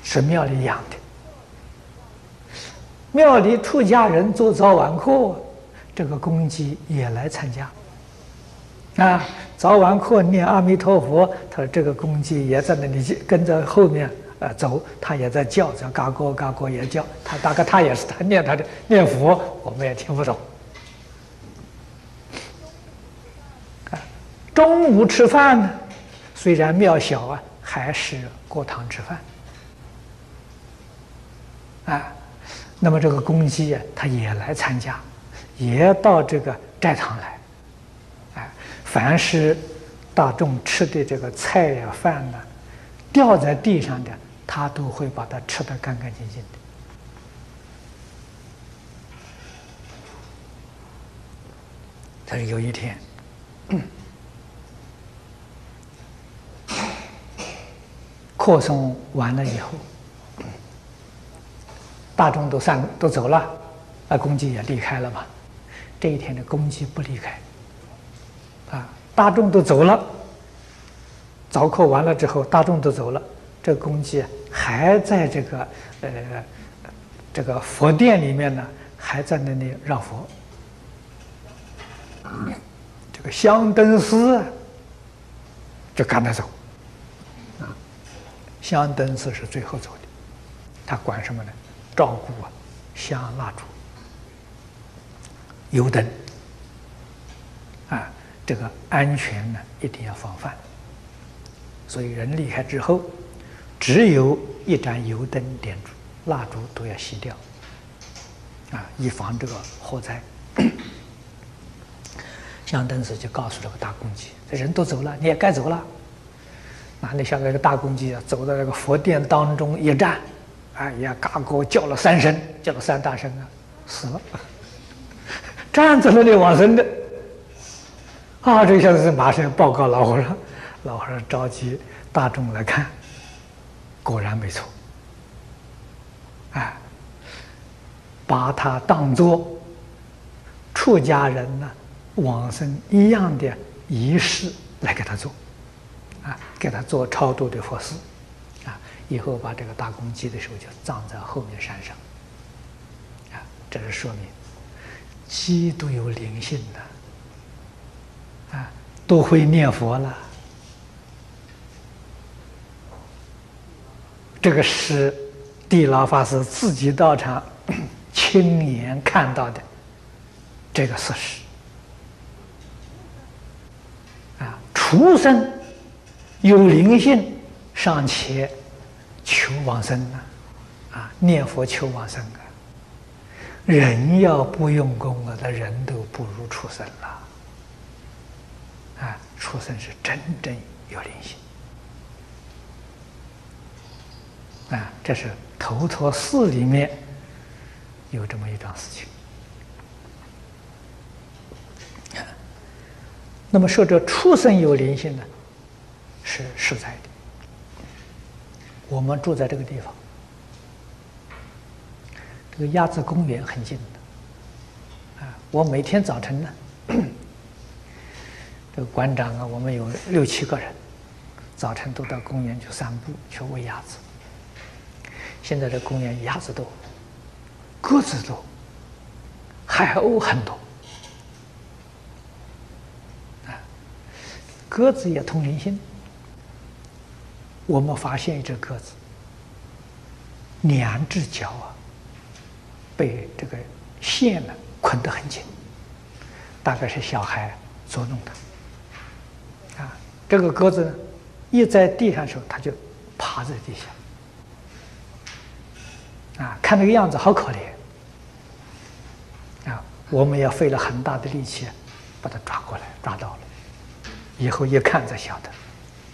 是庙里养的。庙里出家人做早晚课，这个公鸡也来参加。啊，早晚课念阿弥陀佛，他说这个公鸡也在那里跟着后面。呃，走，他也在叫，叫嘎咕嘎咕也叫。他大概他也是他念他的念佛，我们也听不懂。啊，中午吃饭呢，虽然庙小啊，还是过堂吃饭。啊，那么这个公鸡啊，他也来参加，也到这个斋堂来。哎，凡是大众吃的这个菜呀饭呢，掉在地上的。他都会把它吃得干干净净的。他说有一天，扩送完了以后，大众都散都走了，啊，公鸡也离开了嘛。这一天的公鸡不离开，啊，大众都走了，早课完了之后，大众都走了。这个公鸡还在这个呃这个佛殿里面呢，还在那里绕佛。这个香灯师就赶他走，啊，香灯师是最后走的，他管什么呢？照顾啊，香蜡烛、油灯，啊，这个安全呢一定要防范。所以人离开之后。只有一盏油灯点烛，蜡烛都要熄掉，啊，以防这个火灾。香灯师就告诉这个大公鸡：“这人都走了，你也该走了。”那你像那个大公鸡啊，走到那个佛殿当中一站，哎呀，嘎咕叫了三声，叫了三大声啊，死了，站在那里往生的。啊，这个小子马上报告老和尚，老和尚召集大众来看。果然没错，哎，把他当做出家人呢往生一样的仪式来给他做，啊，给他做超度的佛事，啊，以后把这个大公鸡的时候就葬在后面山上，啊，这是说明鸡都有灵性的，啊，都会念佛了。这个是地老法师自己到场 亲眼看到的这个事实。啊，畜生有灵性尚且求往生啊，啊，念佛求往生啊，人要不用功啊，那人都不如畜生了啊，畜生是真正有灵性。啊，这是头陀寺里面有这么一桩事情。那么说这畜生有灵性呢，是实在的。我们住在这个地方，这个鸭子公园很近的。啊，我每天早晨呢，这个馆长啊，我们有六七个人，早晨都到公园去散步，去喂鸭子。现在这公园鸭子多，鸽子多，海鸥很多，啊，鸽子也通灵性。我们发现一只鸽子，两只脚啊，被这个线呢捆得很紧，大概是小孩捉弄的。啊，这个鸽子一在地上的时候，它就趴在地下。啊，看那个样子好可怜啊！我们要费了很大的力气把它抓过来，抓到了，以后一看才晓得，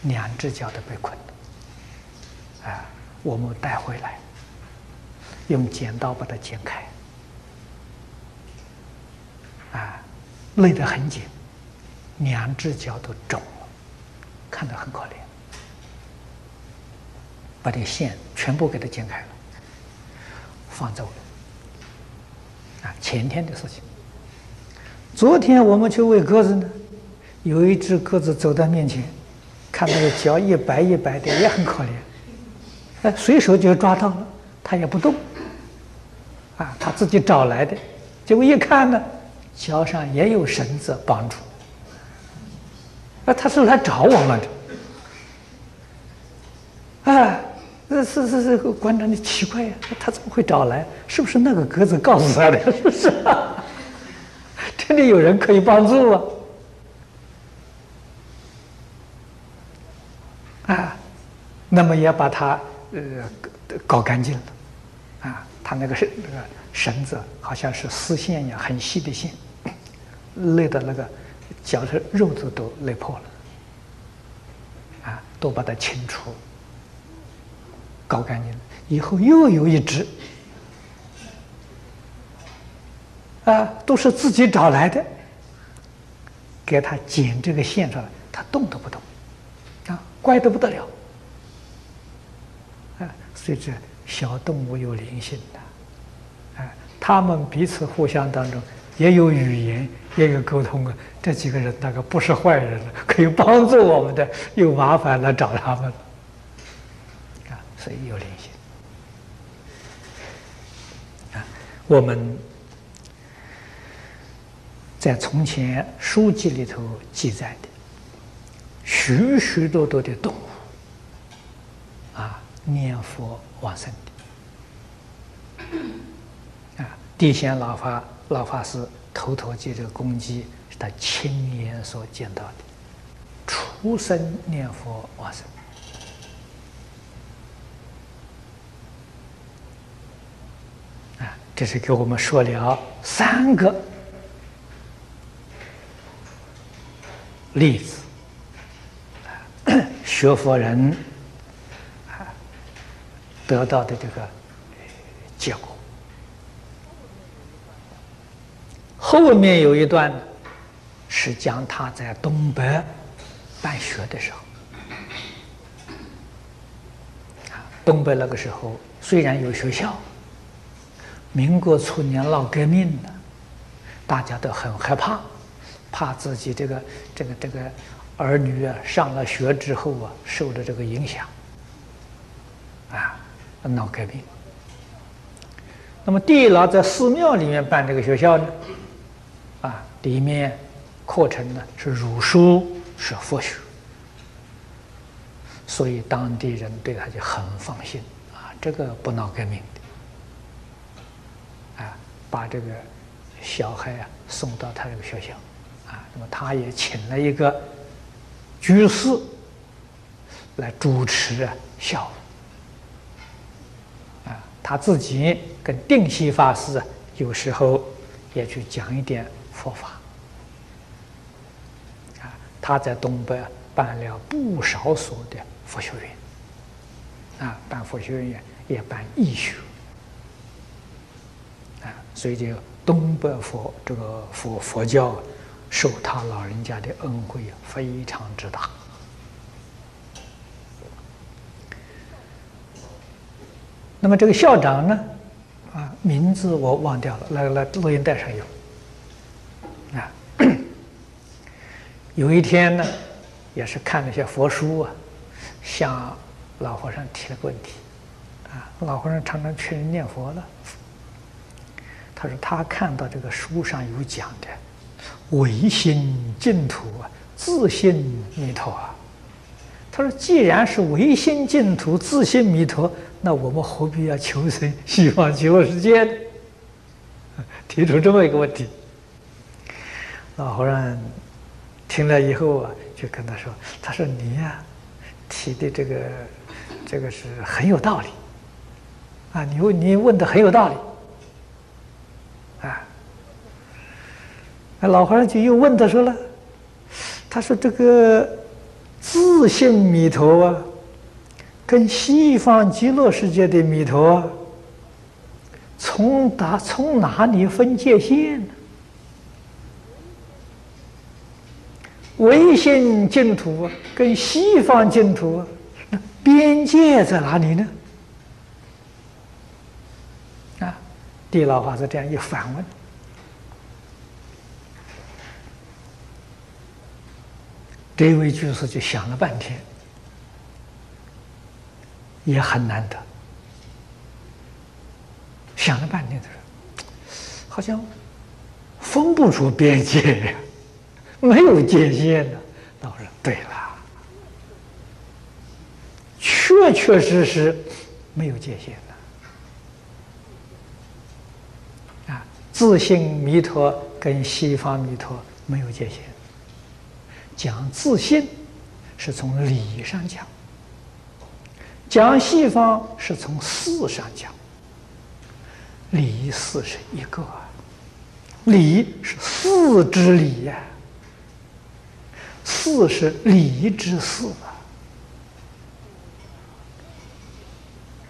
两只脚都被捆了。啊，我们带回来，用剪刀把它剪开，啊，勒得很紧，两只脚都肿了，看得很可怜，把这线全部给它剪开了，放走了。啊，前天的事情。昨天我们去喂鸽子呢，有一只鸽子走到面前，看那个脚一白一白的，也很可怜。哎，随手就抓到了，它也不动。啊，它自己找来的，结果一看呢，桥上也有绳子绑住。啊，他是来找我们的。啊，是是是是，馆长，你奇怪呀，他怎么会找来？是不是那个鸽子告诉他的？是不是？真的有人可以帮助啊！啊，那么也把他呃搞干净了。他那个是那个绳子，好像是丝线一样，很细的线，勒的那个脚的肉子都勒破了。啊，都把它清除，搞干净了。以后又有一只。啊，都是自己找来的，给他剪这个线出来，他动都不动，啊，乖的不得了，啊，所以这小动物有灵性的，他们彼此互相当中也有语言，也有沟通啊。这几个人大概不是坏人了，可以帮助我们的，有麻烦来找他们了，啊，所以有灵性，啊，我们。在从前书籍里头记载的许许多多的动物，啊，念佛往生的，地仙老法老法师头陀记这个功绩是他亲眼所见到的，出生念佛往生，啊，这是给我们说了三个。例子，学佛人啊得到的这个结果。后面有一段是讲他在东北办学的时候，东北那个时候虽然有学校，民国初年闹革命了，大家都很害怕。怕自己这个这个这个儿女啊上了学之后啊受的这个影响，啊闹革命。那么地老在寺庙里面办这个学校呢，啊里面课程呢是儒书是佛学，所以当地人对他就很放心啊，这个不闹革命的，啊把这个小孩啊送到他这个学校。啊那么他也请了一个居士来主持校，他自己跟定西法师有时候也去讲一点佛法，啊，他在东北办了不少所的佛学院，啊，办佛学院也办义学，啊，所以就东北佛这个佛佛教。受他老人家的恩惠非常之大。那么这个校长呢，啊，名字我忘掉了，那那录音带上有。啊，有一天呢，也是看了些佛书啊，向老和尚提了个问题，啊，老和尚常常劝人念佛了，他说他看到这个书上有讲的。唯心净土啊，自信弥陀啊。他说：“既然是唯心净土、自信弥陀，那我们何必要求生西方极乐世界呢？” 提出这么一个问题，老和尚听了以后啊，就跟他说：“他说你呀，提的这个这个是很有道理啊，你问你问的很有道理啊。”那老和尚就又问他说了：“他说这个自信弥陀啊，跟西方极乐世界的弥陀，啊，从哪从哪里分界线呢？唯心净土跟西方净土，那边界在哪里呢？啊，地老法师这样一反问，这位居士就想了半天，也很难得，想了半天，他说：“好像分不出边界呀。”没有界限的，那我说对了，确确实实没有界限的啊！自信弥陀跟西方弥陀没有界限。讲自信是从理上讲，讲西方是从事上讲，理事是一个，理是四之理呀。四是理之四啊！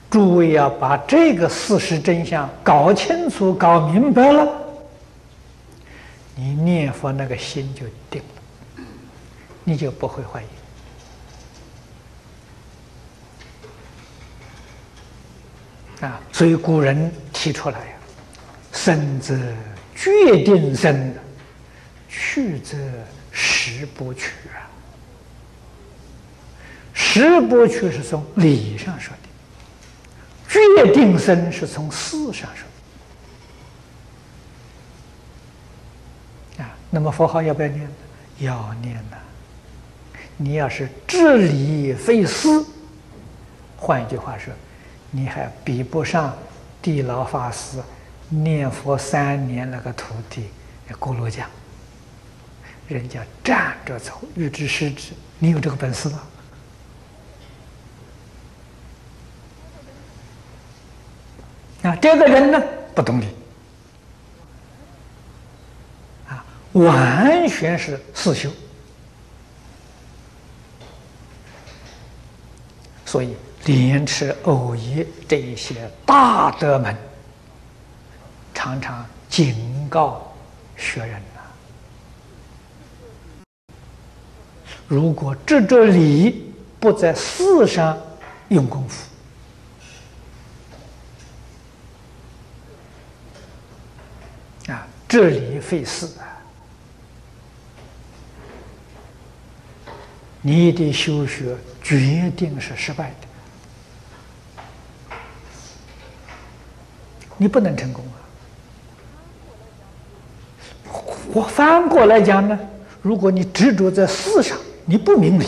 诸位要把这个事实真相搞清楚、搞明白了，你念佛那个心就定了，你就不会怀疑啊！所以古人提出来呀：“生则决定生，去则。”十不取啊，十不取是从理上说的，决定生是从事上说啊。那么佛号要不要念？要念呐。你要是知理非思，换一句话说，你还比不上地老法师念佛三年那个徒弟咕噜讲。人家站着走，欲知失之，你有这个本事吗？啊，这个人呢，不懂理，啊，完全是四修，所以莲池、偶一这一些大德们，常常警告学人。如果执着理，不在事上用功夫，啊，这理费事啊！你的修学决定是失败的，你不能成功啊！我反过来讲呢，如果你执着在事上，你不明理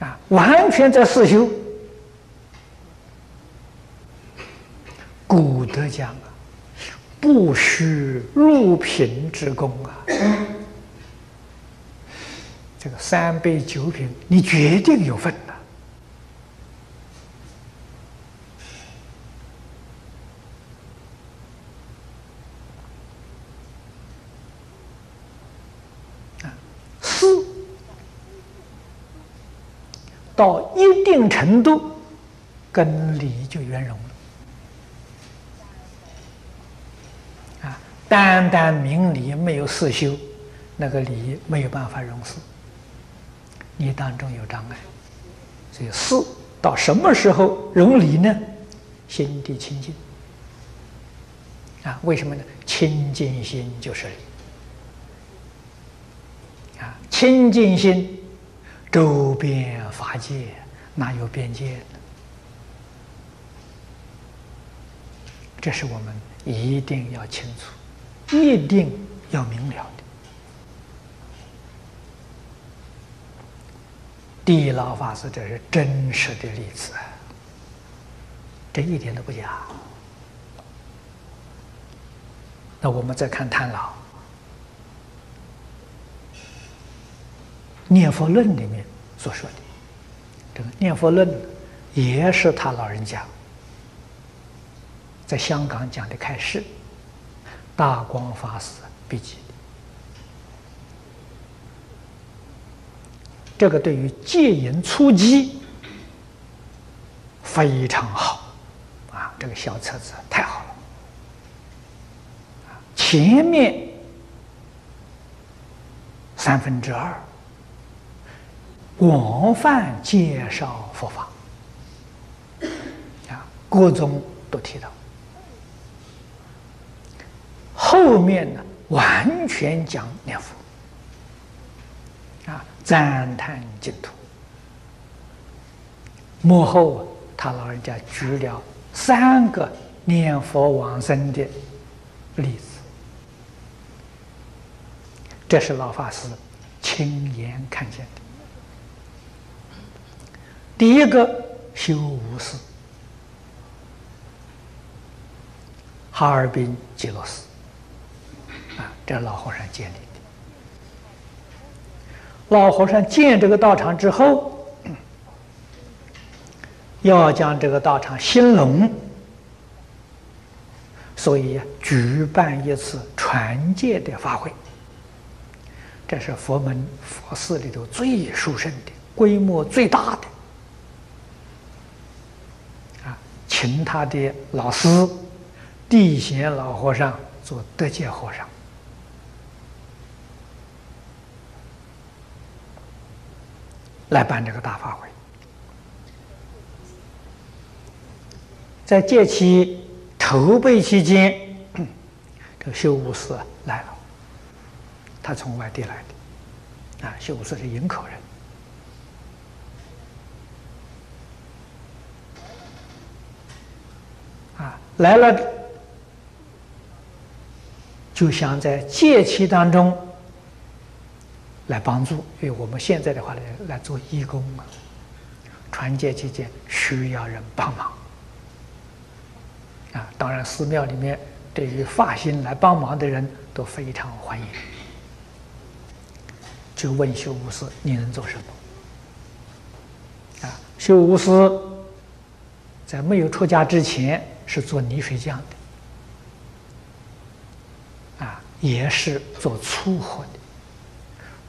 啊，完全在四修。古德讲啊，不须入品之功啊，这个三杯九品，你决定有份的。到一定程度，跟理就圆融了。啊，单单明理没有四修，那个理没有办法融四，你当中有障碍。所以四到什么时候融理呢？心地清净。啊，为什么呢？清净心就是理。啊，清净心。周边法界哪有边界呢？这是我们一定要清楚，一定要明了的。地老法师这是真实的例子，这一点都不假。那我们再看贪老。念佛论里面所说的，这个念佛论也是他老人家在香港讲的开示，大光法师笔记。这个对于戒淫初级非常好啊，这个小册子太好了前面。三分之二，广泛介绍佛法，啊，各种都提到。后面呢，完全讲念佛，啊，赞叹净土。幕后他老人家举了三个念佛往生的例子。这是老法师亲眼看见的。第一个修无寺，哈尔滨极乐寺，啊，这老和尚建立的。老和尚建这个道场之后，要将这个道场兴隆，所以举办一次传戒的法会。这是佛门佛寺里头最殊胜的、规模最大的啊！请他的老师地贤老和尚做德戒和尚。来办这个大法会，在戒期筹备期间，这个修武寺来了。他从外地来的，啊，修武寺是营口人，啊，来了就想在戒期当中来帮助，因为我们现在的话来来做义工嘛，传戒期间需要人帮忙，啊，当然寺庙里面对于发心来帮忙的人都非常欢迎。就问修无师：“你能做什么？”啊，修无师在没有出家之前是做泥水匠的，啊，也是做粗活的，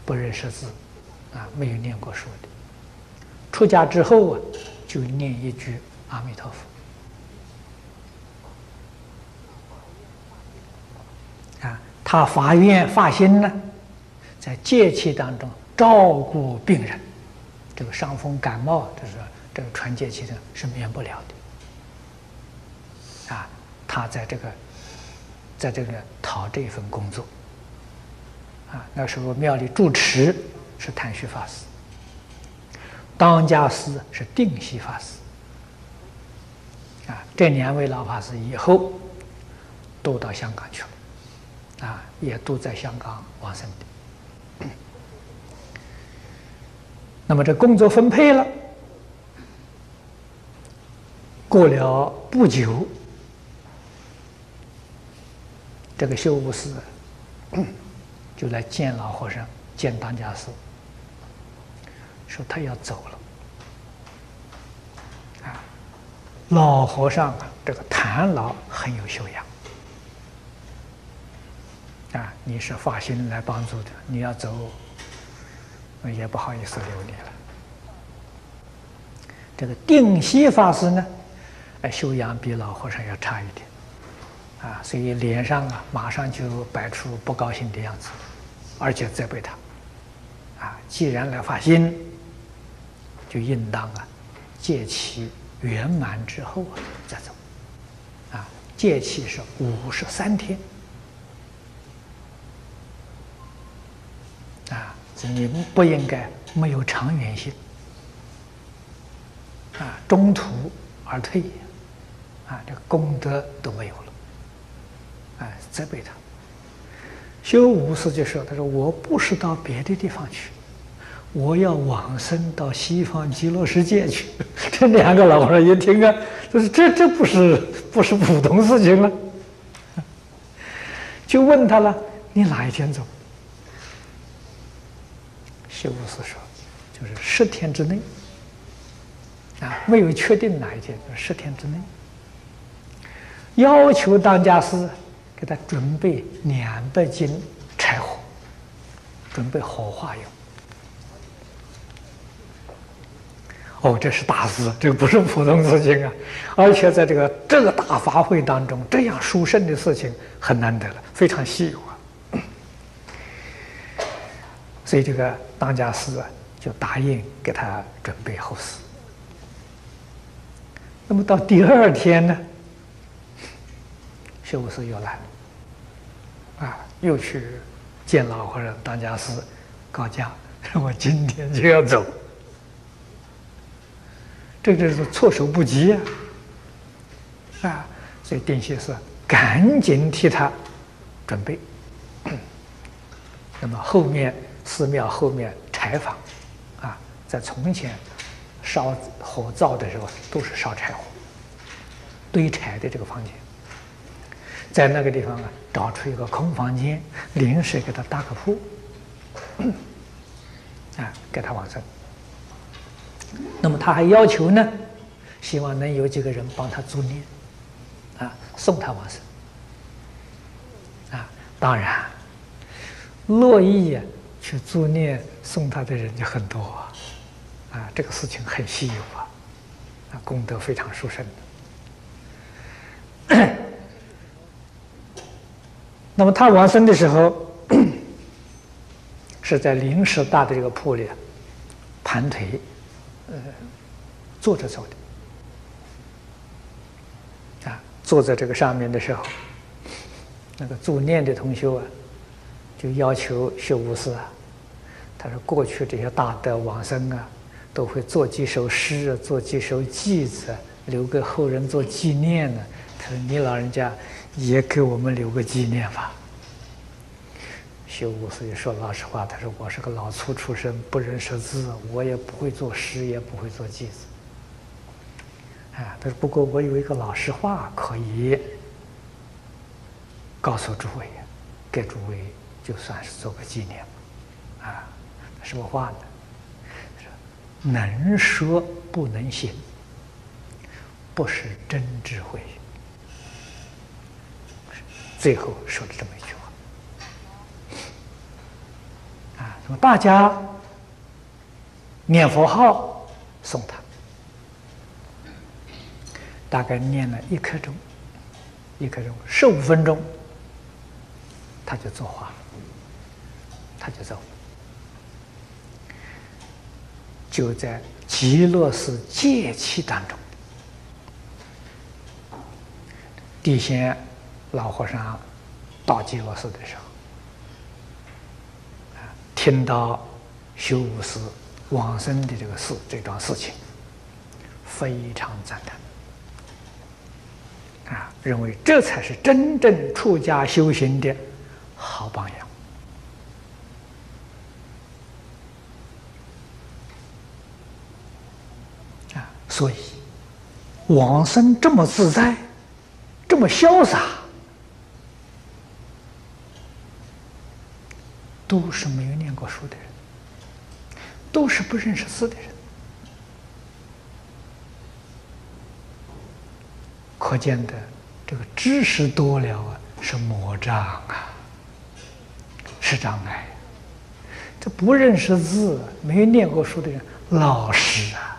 不认识字，啊，没有念过书的。出家之后啊，就念一句阿弥陀佛。啊，他发愿发心呢。在戒气当中照顾病人，这个伤风感冒，这是这个传戒气的是免不了的。他在这个，在这个讨这份工作。啊，那时候庙里住持是谭旭法师，当家师是定西法师。啊，这两位老法师以后都到香港去了，啊，也都在香港往生的。那么这工作分配了，过了不久，这个修武师 就来见老和尚，见当家师，说他要走了。啊，老和尚啊，这个谭老很有修养。啊，你是发心来帮助的，你要走。也不好意思留你了。这个定西法师呢，哎，修养比老和尚要差一点，啊，所以脸上啊，马上就摆出不高兴的样子，而且责备他，啊，既然来发心，就应当啊，戒期圆满之后啊再走，啊，戒期是五十三天。啊你不应该没有长远性。啊，中途而退。啊，这功德都没有了，哎，责备他。修武师就说：“他说我不是到别的地方去，我要往生到西方极乐世界去。”这两个老和尚一听啊，就是这这不是不是普通事情了，就问他了：“你哪一天走？”修武师说：“就是十天之内，啊，没有确定哪一天，就是十天之内。要求当家师给他准备两百斤柴火，准备火化用。哦，这是大事，这不是普通事情啊！而且在这个这个大法会当中，这样殊胜的事情很难得了，非常稀有啊。”所以这个当家师啊，就答应给他准备后事。那么到第二天呢，修武师又来了，啊，又去见老和尚当家师，告假，我今天就要走。这就是措手不及呀！啊，所以定西是赶紧替他准备。那么后面寺庙后面柴房，啊，在从前烧火灶的时候都是烧柴火，堆柴的这个房间，在那个地方啊，找出一个空房间，临时给他搭个铺，啊，给他往生。那么他还要求呢，希望能有几个人帮他助念，啊，送他往生。啊，当然，乐意去助念送他的人就很多，啊，啊这个事情很稀有啊，啊，功德非常殊胜的。那么他往生的时候，是在临时搭的这个铺里，盘腿。呃，坐着走的啊，坐在这个上面的时候，那个助念的同修啊，就要求修无师啊，他说过去这些大德往生啊，都会做几首诗啊，做几首偈子，留给后人做纪念呢。他说你老人家也给我们留个纪念吧。修无师也说老实话，他说我是个老粗出身，不认识字，我也不会做诗，也不会做偈子。啊，他说不过我有一个老实话可以告诉诸位，给诸位就算是做个纪念吧。啊，什么话呢？能说不能行，不是真智慧。最后说了这么一句。说大家念佛号送他，大概念了一刻钟，一刻钟十五分钟，他就作画，他就走，就在极乐寺戒气当中，地仙老和尚到极乐寺的时候。听到修武师往生的这个事，这桩事情非常赞叹啊，认为这才是真正出家修行的好榜样啊！所以往生这么自在，这么潇洒。都是没有念过书的人，都是不认识字的人，可见的这个知识多了啊，是魔障啊，是障碍。这不认识字、没有念过书的人，老实啊，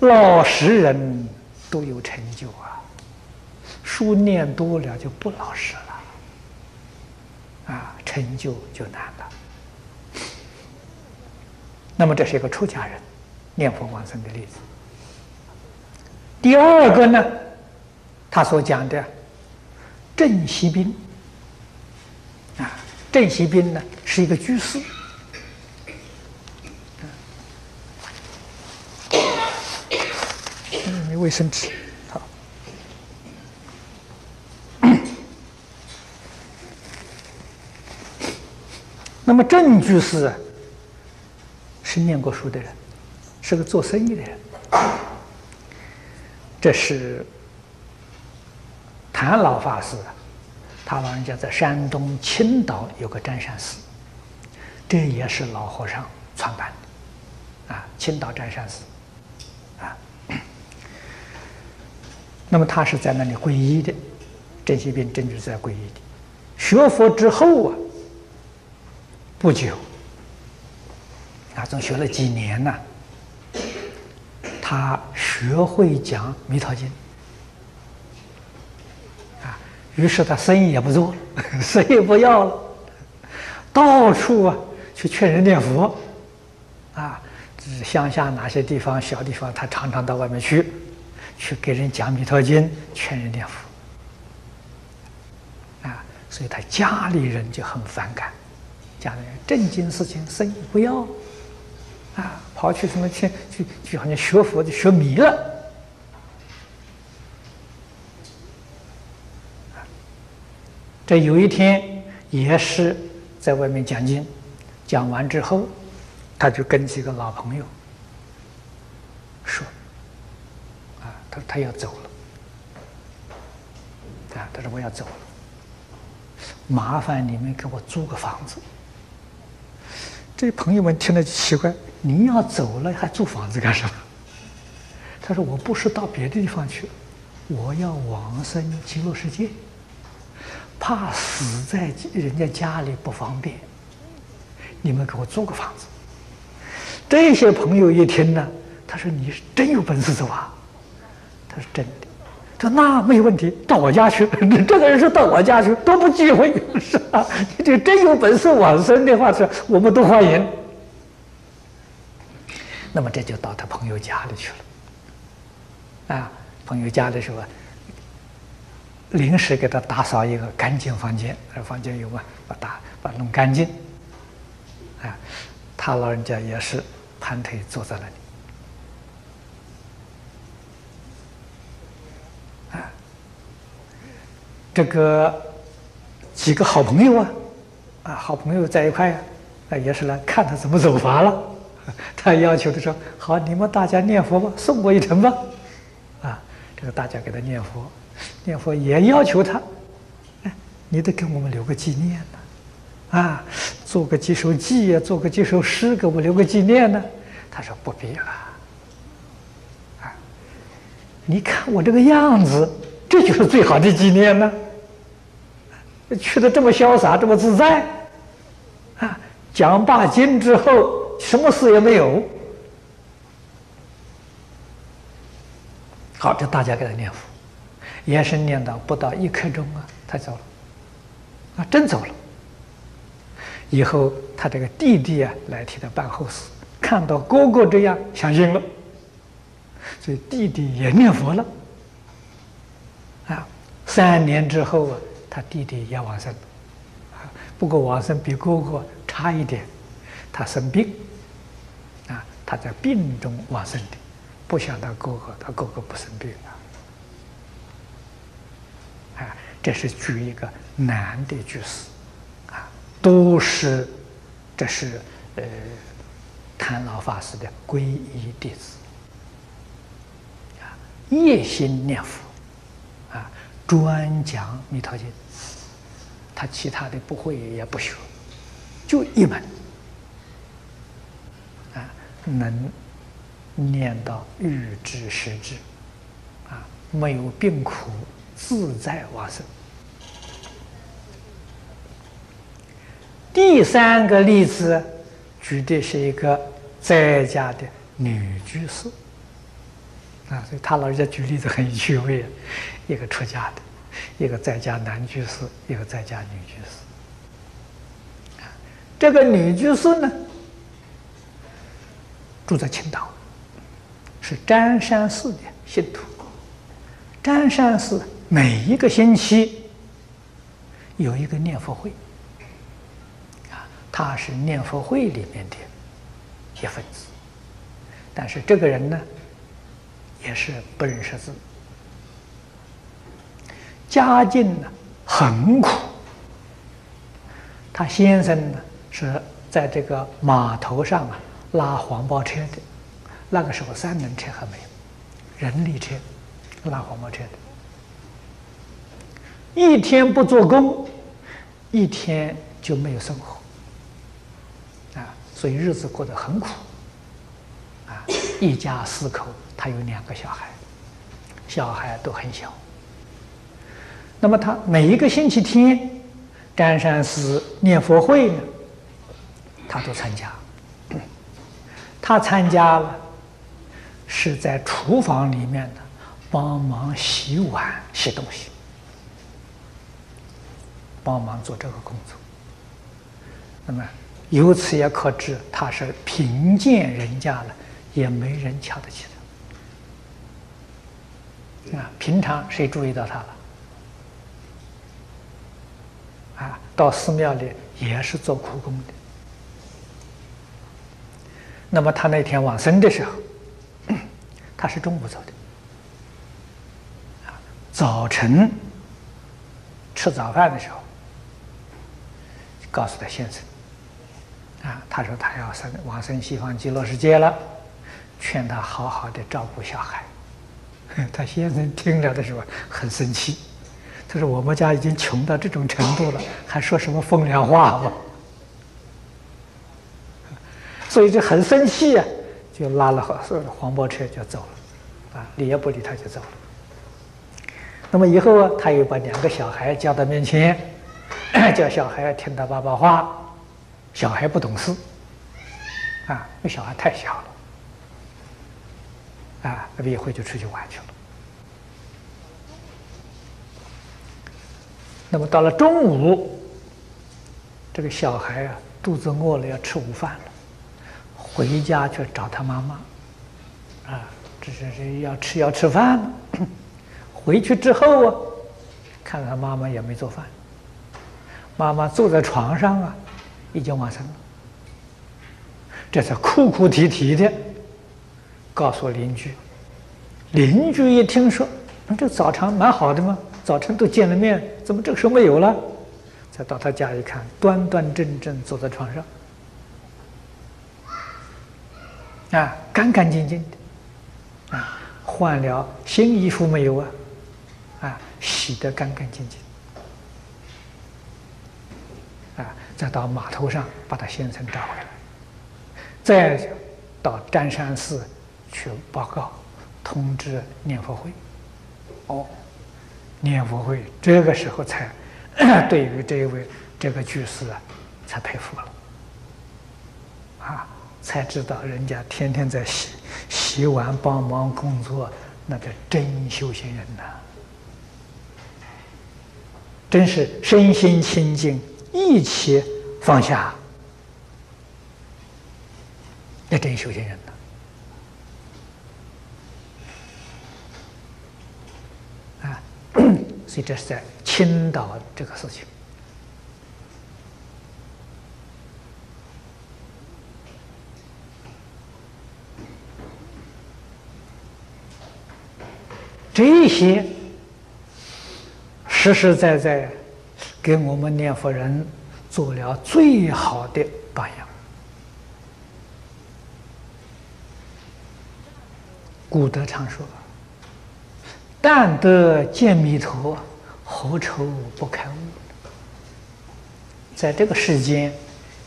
老实人都有成就啊，书念多了就不老实了。啊，成就就难了。那么这是一个出家人念佛往生的例子。第二个呢，他所讲的郑锡兵啊，郑锡兵呢是一个居士，嗯，卫生纸。那么郑居士是念过书的人，是个做生意的人。这是谭老法师，他老人家在山东青岛有个占山寺，这也是老和尚创办的，啊，青岛占山寺，啊。那么他是在那里皈依的，郑锡斌郑居士在皈依的，学佛之后啊。不久，啊，总学了几年呢。他学会讲《弥陀经》，啊，于是他生意也不做了，谁也不要了，到处啊去劝人念佛，啊，乡下哪些地方小地方，他常常到外面去，去给人讲《弥陀经》，劝人念佛，啊，所以他家里人就很反感，讲的正经事情生意不要，啊，跑去什么去去去，好像学佛就学迷了。这有一天也是在外面讲经，讲完之后，他就跟几个老朋友说：“啊，他他要走了，啊，他说我要走了，麻烦你们给我租个房子。”这朋友们听了奇怪：“您要走了还租房子干什么？”他说：“我不是到别的地方去，我要往生极乐世界。”怕死在人家家里不方便，你们给我租个房子。这些朋友一听呢，他说：“你是真有本事走啊！”他说：“真的。”：“那没问题，到我家去。这个人说到我家去都不忌讳，是吧？你这真有本事往生的话，是我们都欢迎。”那么这就到他朋友家里去了。啊，朋友家的时候。临时给他打扫一个干净房间，而房间有嘛，把打把弄干净。啊，他老人家也是盘腿坐在那里。这个几个好朋友啊，啊，好朋友在一块呀，啊，也是来看他怎么走法了。他要求的说：“好，你们大家念佛吧，送我一程吧。”啊，这个大家给他念佛。念佛也要求他，哎，你得给我们留个纪念呢，啊，做个几首偈呀，做个几首诗，给我留个纪念呢。他说不必了，啊，你看我这个样子，这就是最好的纪念呢。去的这么潇洒，这么自在，啊，讲罢经之后，什么事也没有。好，这大家给他念佛。也是念到不到一刻钟啊，他走了，啊，真走了。以后他这个弟弟啊来替他办后事，看到哥哥这样相信了，所以弟弟也念佛了。啊，三年之后啊，他弟弟也往生，啊，不过往生比哥哥差一点，他生病，啊，他在病中往生的，不像他哥哥，他哥哥不生病。啊。啊，这是举一个男的居士，啊，都是，这是呃，谭老法师的皈依弟子，啊，一心念佛，啊，专讲弥陀经，他其他的不会也不学，就一门，啊，能念到欲知实知，啊，没有病苦。自在往生。第三个例子举的是一个在家的女居士，啊，所以他老人家举例子很有趣味，一个出家的，一个在家男居士，一个在家女居士。这个女居士呢，住在青岛，是占山寺的信徒，占山寺。每一个星期有一个念佛会，啊，他是念佛会里面的一份子，但是这个人呢，也是不认识字，家境呢很苦，他先生呢是在这个码头上啊拉黄包车的，那个时候三轮车还没有，人力车拉黄包车的。一天不做工，一天就没有生活，啊，所以日子过得很苦，啊，一家四口，他有两个小孩，小孩都很小。那么他每一个星期天，占山寺念佛会呢，他都参加。他参加了，是在厨房里面的，帮忙洗碗、洗东西。帮忙做这个工作，那么由此也可知，他是贫贱人家了，也没人瞧得起他。啊，平常谁注意到他了？啊，到寺庙里也是做苦工的。那么他那天往生的时候，他是中午走的。早晨吃早饭的时候，告诉他先生。啊，他说他要生往生西方极乐世界了，劝他好好的照顾小孩。他先生听了的时候很生气，就是：“我们家已经穷到这种程度了，还说什么风凉话吗？” 所以就很生气啊，就拉了黄黄包车就走了，啊，理也不理他就走了。那么以后啊，他又把两个小孩叫到面前，叫小孩听他爸爸话。小孩不懂事，啊，那小孩太小了，啊，那一会就出去玩去了。那么到了中午，这个小孩啊，肚子饿了，要吃午饭了，回家去找他妈妈，啊，这是是要吃要吃饭了。回去之后啊，看他妈妈也没做饭，妈妈坐在床上啊。已经完成了，这才哭哭啼啼的告诉邻居。邻居一听说，那这早餐蛮好的嘛，早晨都见了面，怎么这个时候没有了？再到他家一看，端端正正坐在床上，啊，干干净净的，啊，换了新衣服没有啊？啊，洗得干干净净。啊再到码头上把他先生找回来，再到占山寺去报告，通知念佛会。哦，念佛会这个时候才 对于这位这个居士啊，才佩服了，啊，才知道人家天天在洗洗碗帮忙工作，那叫真修行人呐，真是身心清净。一起放下，那真修行人呢？啊，所以这是在青岛这个事情。这些实实在在。给我们念佛人做了最好的榜样。古德常说：“但得见弥陀，何愁不开悟？”在这个世间，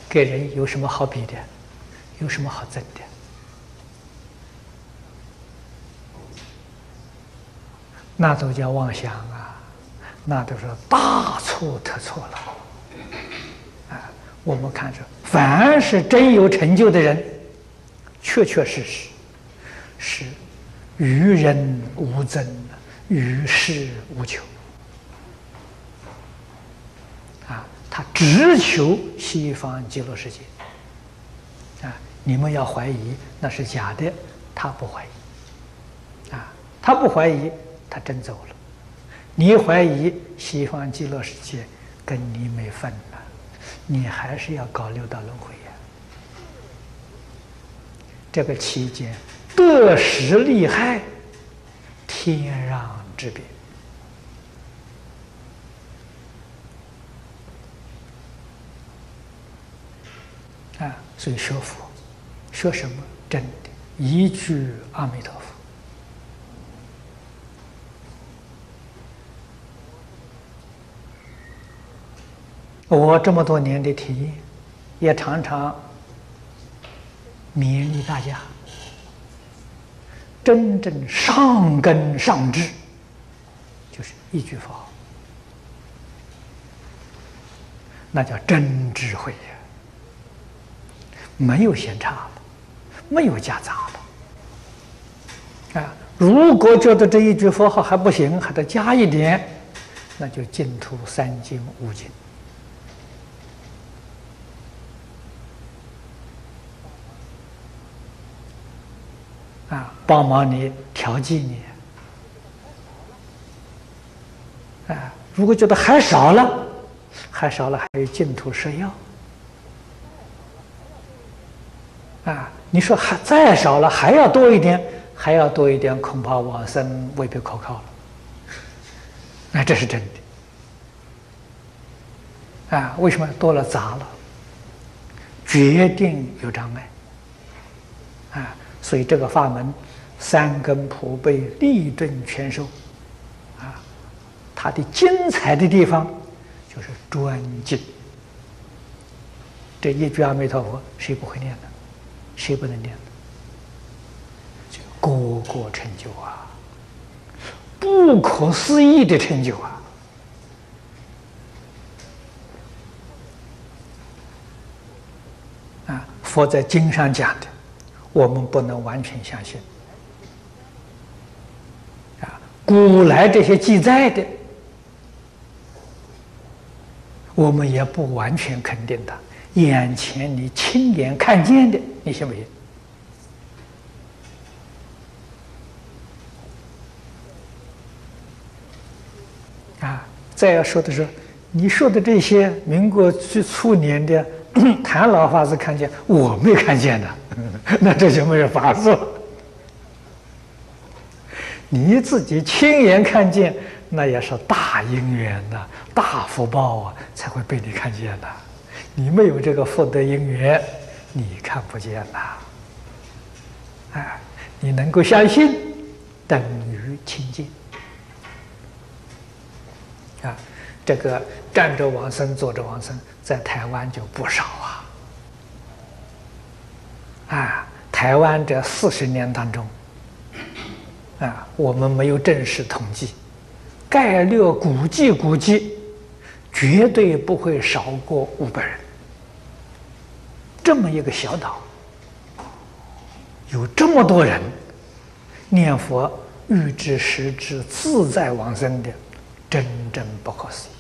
给人有什么好比的？有什么好争的？那都叫妄想啊！那都是大错特错了，啊！我们看着，凡是真有成就的人，确确实实是与人无争，与世无求，啊！他只求西方极乐世界，啊！你们要怀疑那是假的，他不怀疑，啊！他不怀疑，他真走了。你怀疑西方极乐世界跟你没分了，你还是要搞六道轮回呀？这个期间得失利害天壤之别啊！所以学佛，学什么？真的，一句阿弥陀佛。我这么多年的体验，也常常勉励大家：真正上根上智，就是一句佛，那叫真智慧呀，没有闲差的，没有夹杂的。啊，如果觉得这一句佛号还不行，还得加一点，那就净土三经五经。啊，帮忙你调剂你，啊，如果觉得还少了，还少了，还有净土设药。啊，你说还再少了，还要多一点，还要多一点，恐怕往生未必可靠了。那这是真的。啊，为什么多了杂了？决定有障碍。啊，所以这个法门，三根普被，立顿全收。它的精彩的地方就是专精。这一句阿弥陀佛，谁不会念的？谁不能念的？就个个成就啊，不可思议的成就啊！啊，佛在经上讲的。我们不能完全相信啊！古来这些记载的，我们也不完全肯定的。眼前你亲眼看见的，你信不信？啊！再要说的是，你说的这些民国最初年的。谭老法师看见，我没看见的，那这就没有法术。你自己亲眼看见，那也是大因缘呐，大福报啊，才会被你看见的。你没有这个福德因缘，你看不见呐。哎，你能够相信，等于亲近。啊，这个站着往生，坐着往生。在台湾就不少啊！啊，台湾这四十年当中，啊，我们没有正式统计，概略估计估计，绝对不会少过五百人。这么一个小岛，有这么多人念佛、欲知实知、自在往生的，真正不可思议。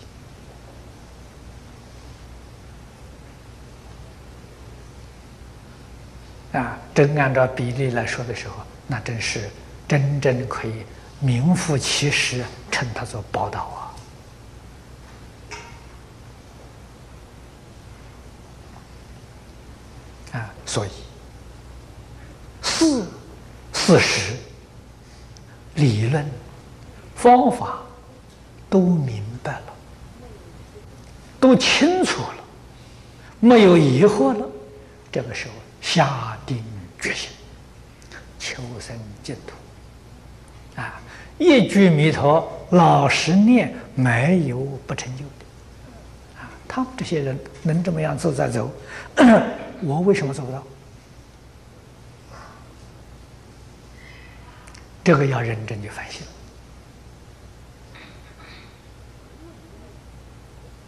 啊，真按照比例来说的时候，那真是真正可以名副其实称它做宝岛啊！啊，所以事、事实、理论、方法都明白了，都清楚了，没有疑惑了，这个时候。下定决心求生净土！一句弥陀，老实念，没有不成就的啊！他们这些人能这么样自在走，我为什么做不到？这个要认真去反省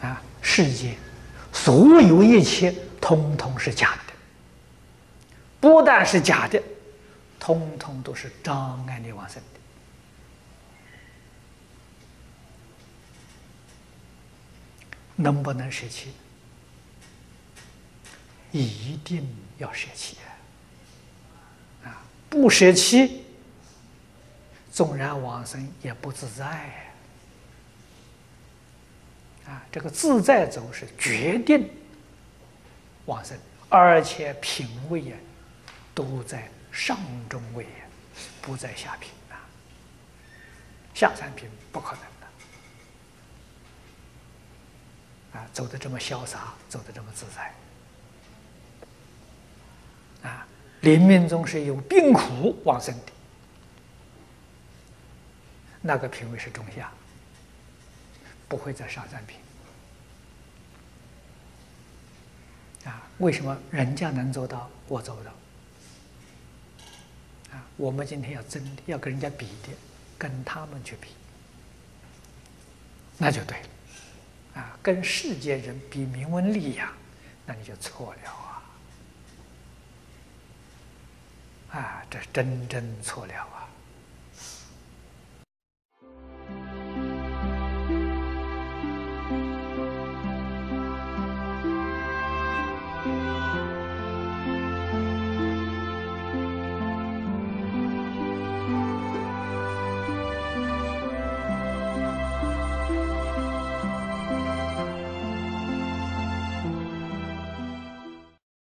啊！世界所有一切，通通是假的。不但是假的，通通都是障碍你往生的。能不能舍弃？一定要舍弃啊！不舍弃，纵然往生也不自在啊！这个自在走是决定往生，而且品位也。都在上中位，不在下品啊。下三品不可能的啊，走的这么潇洒，走的这么自在啊。临命中是有病苦往生的，那个品位是中下，不会在上三品啊。为什么人家能做到，我做不到？啊，我们今天要争的，要跟人家比的，跟他们去比，那就对了。啊，跟世间人比名闻利养，那你就错了啊！啊，这真真错了啊！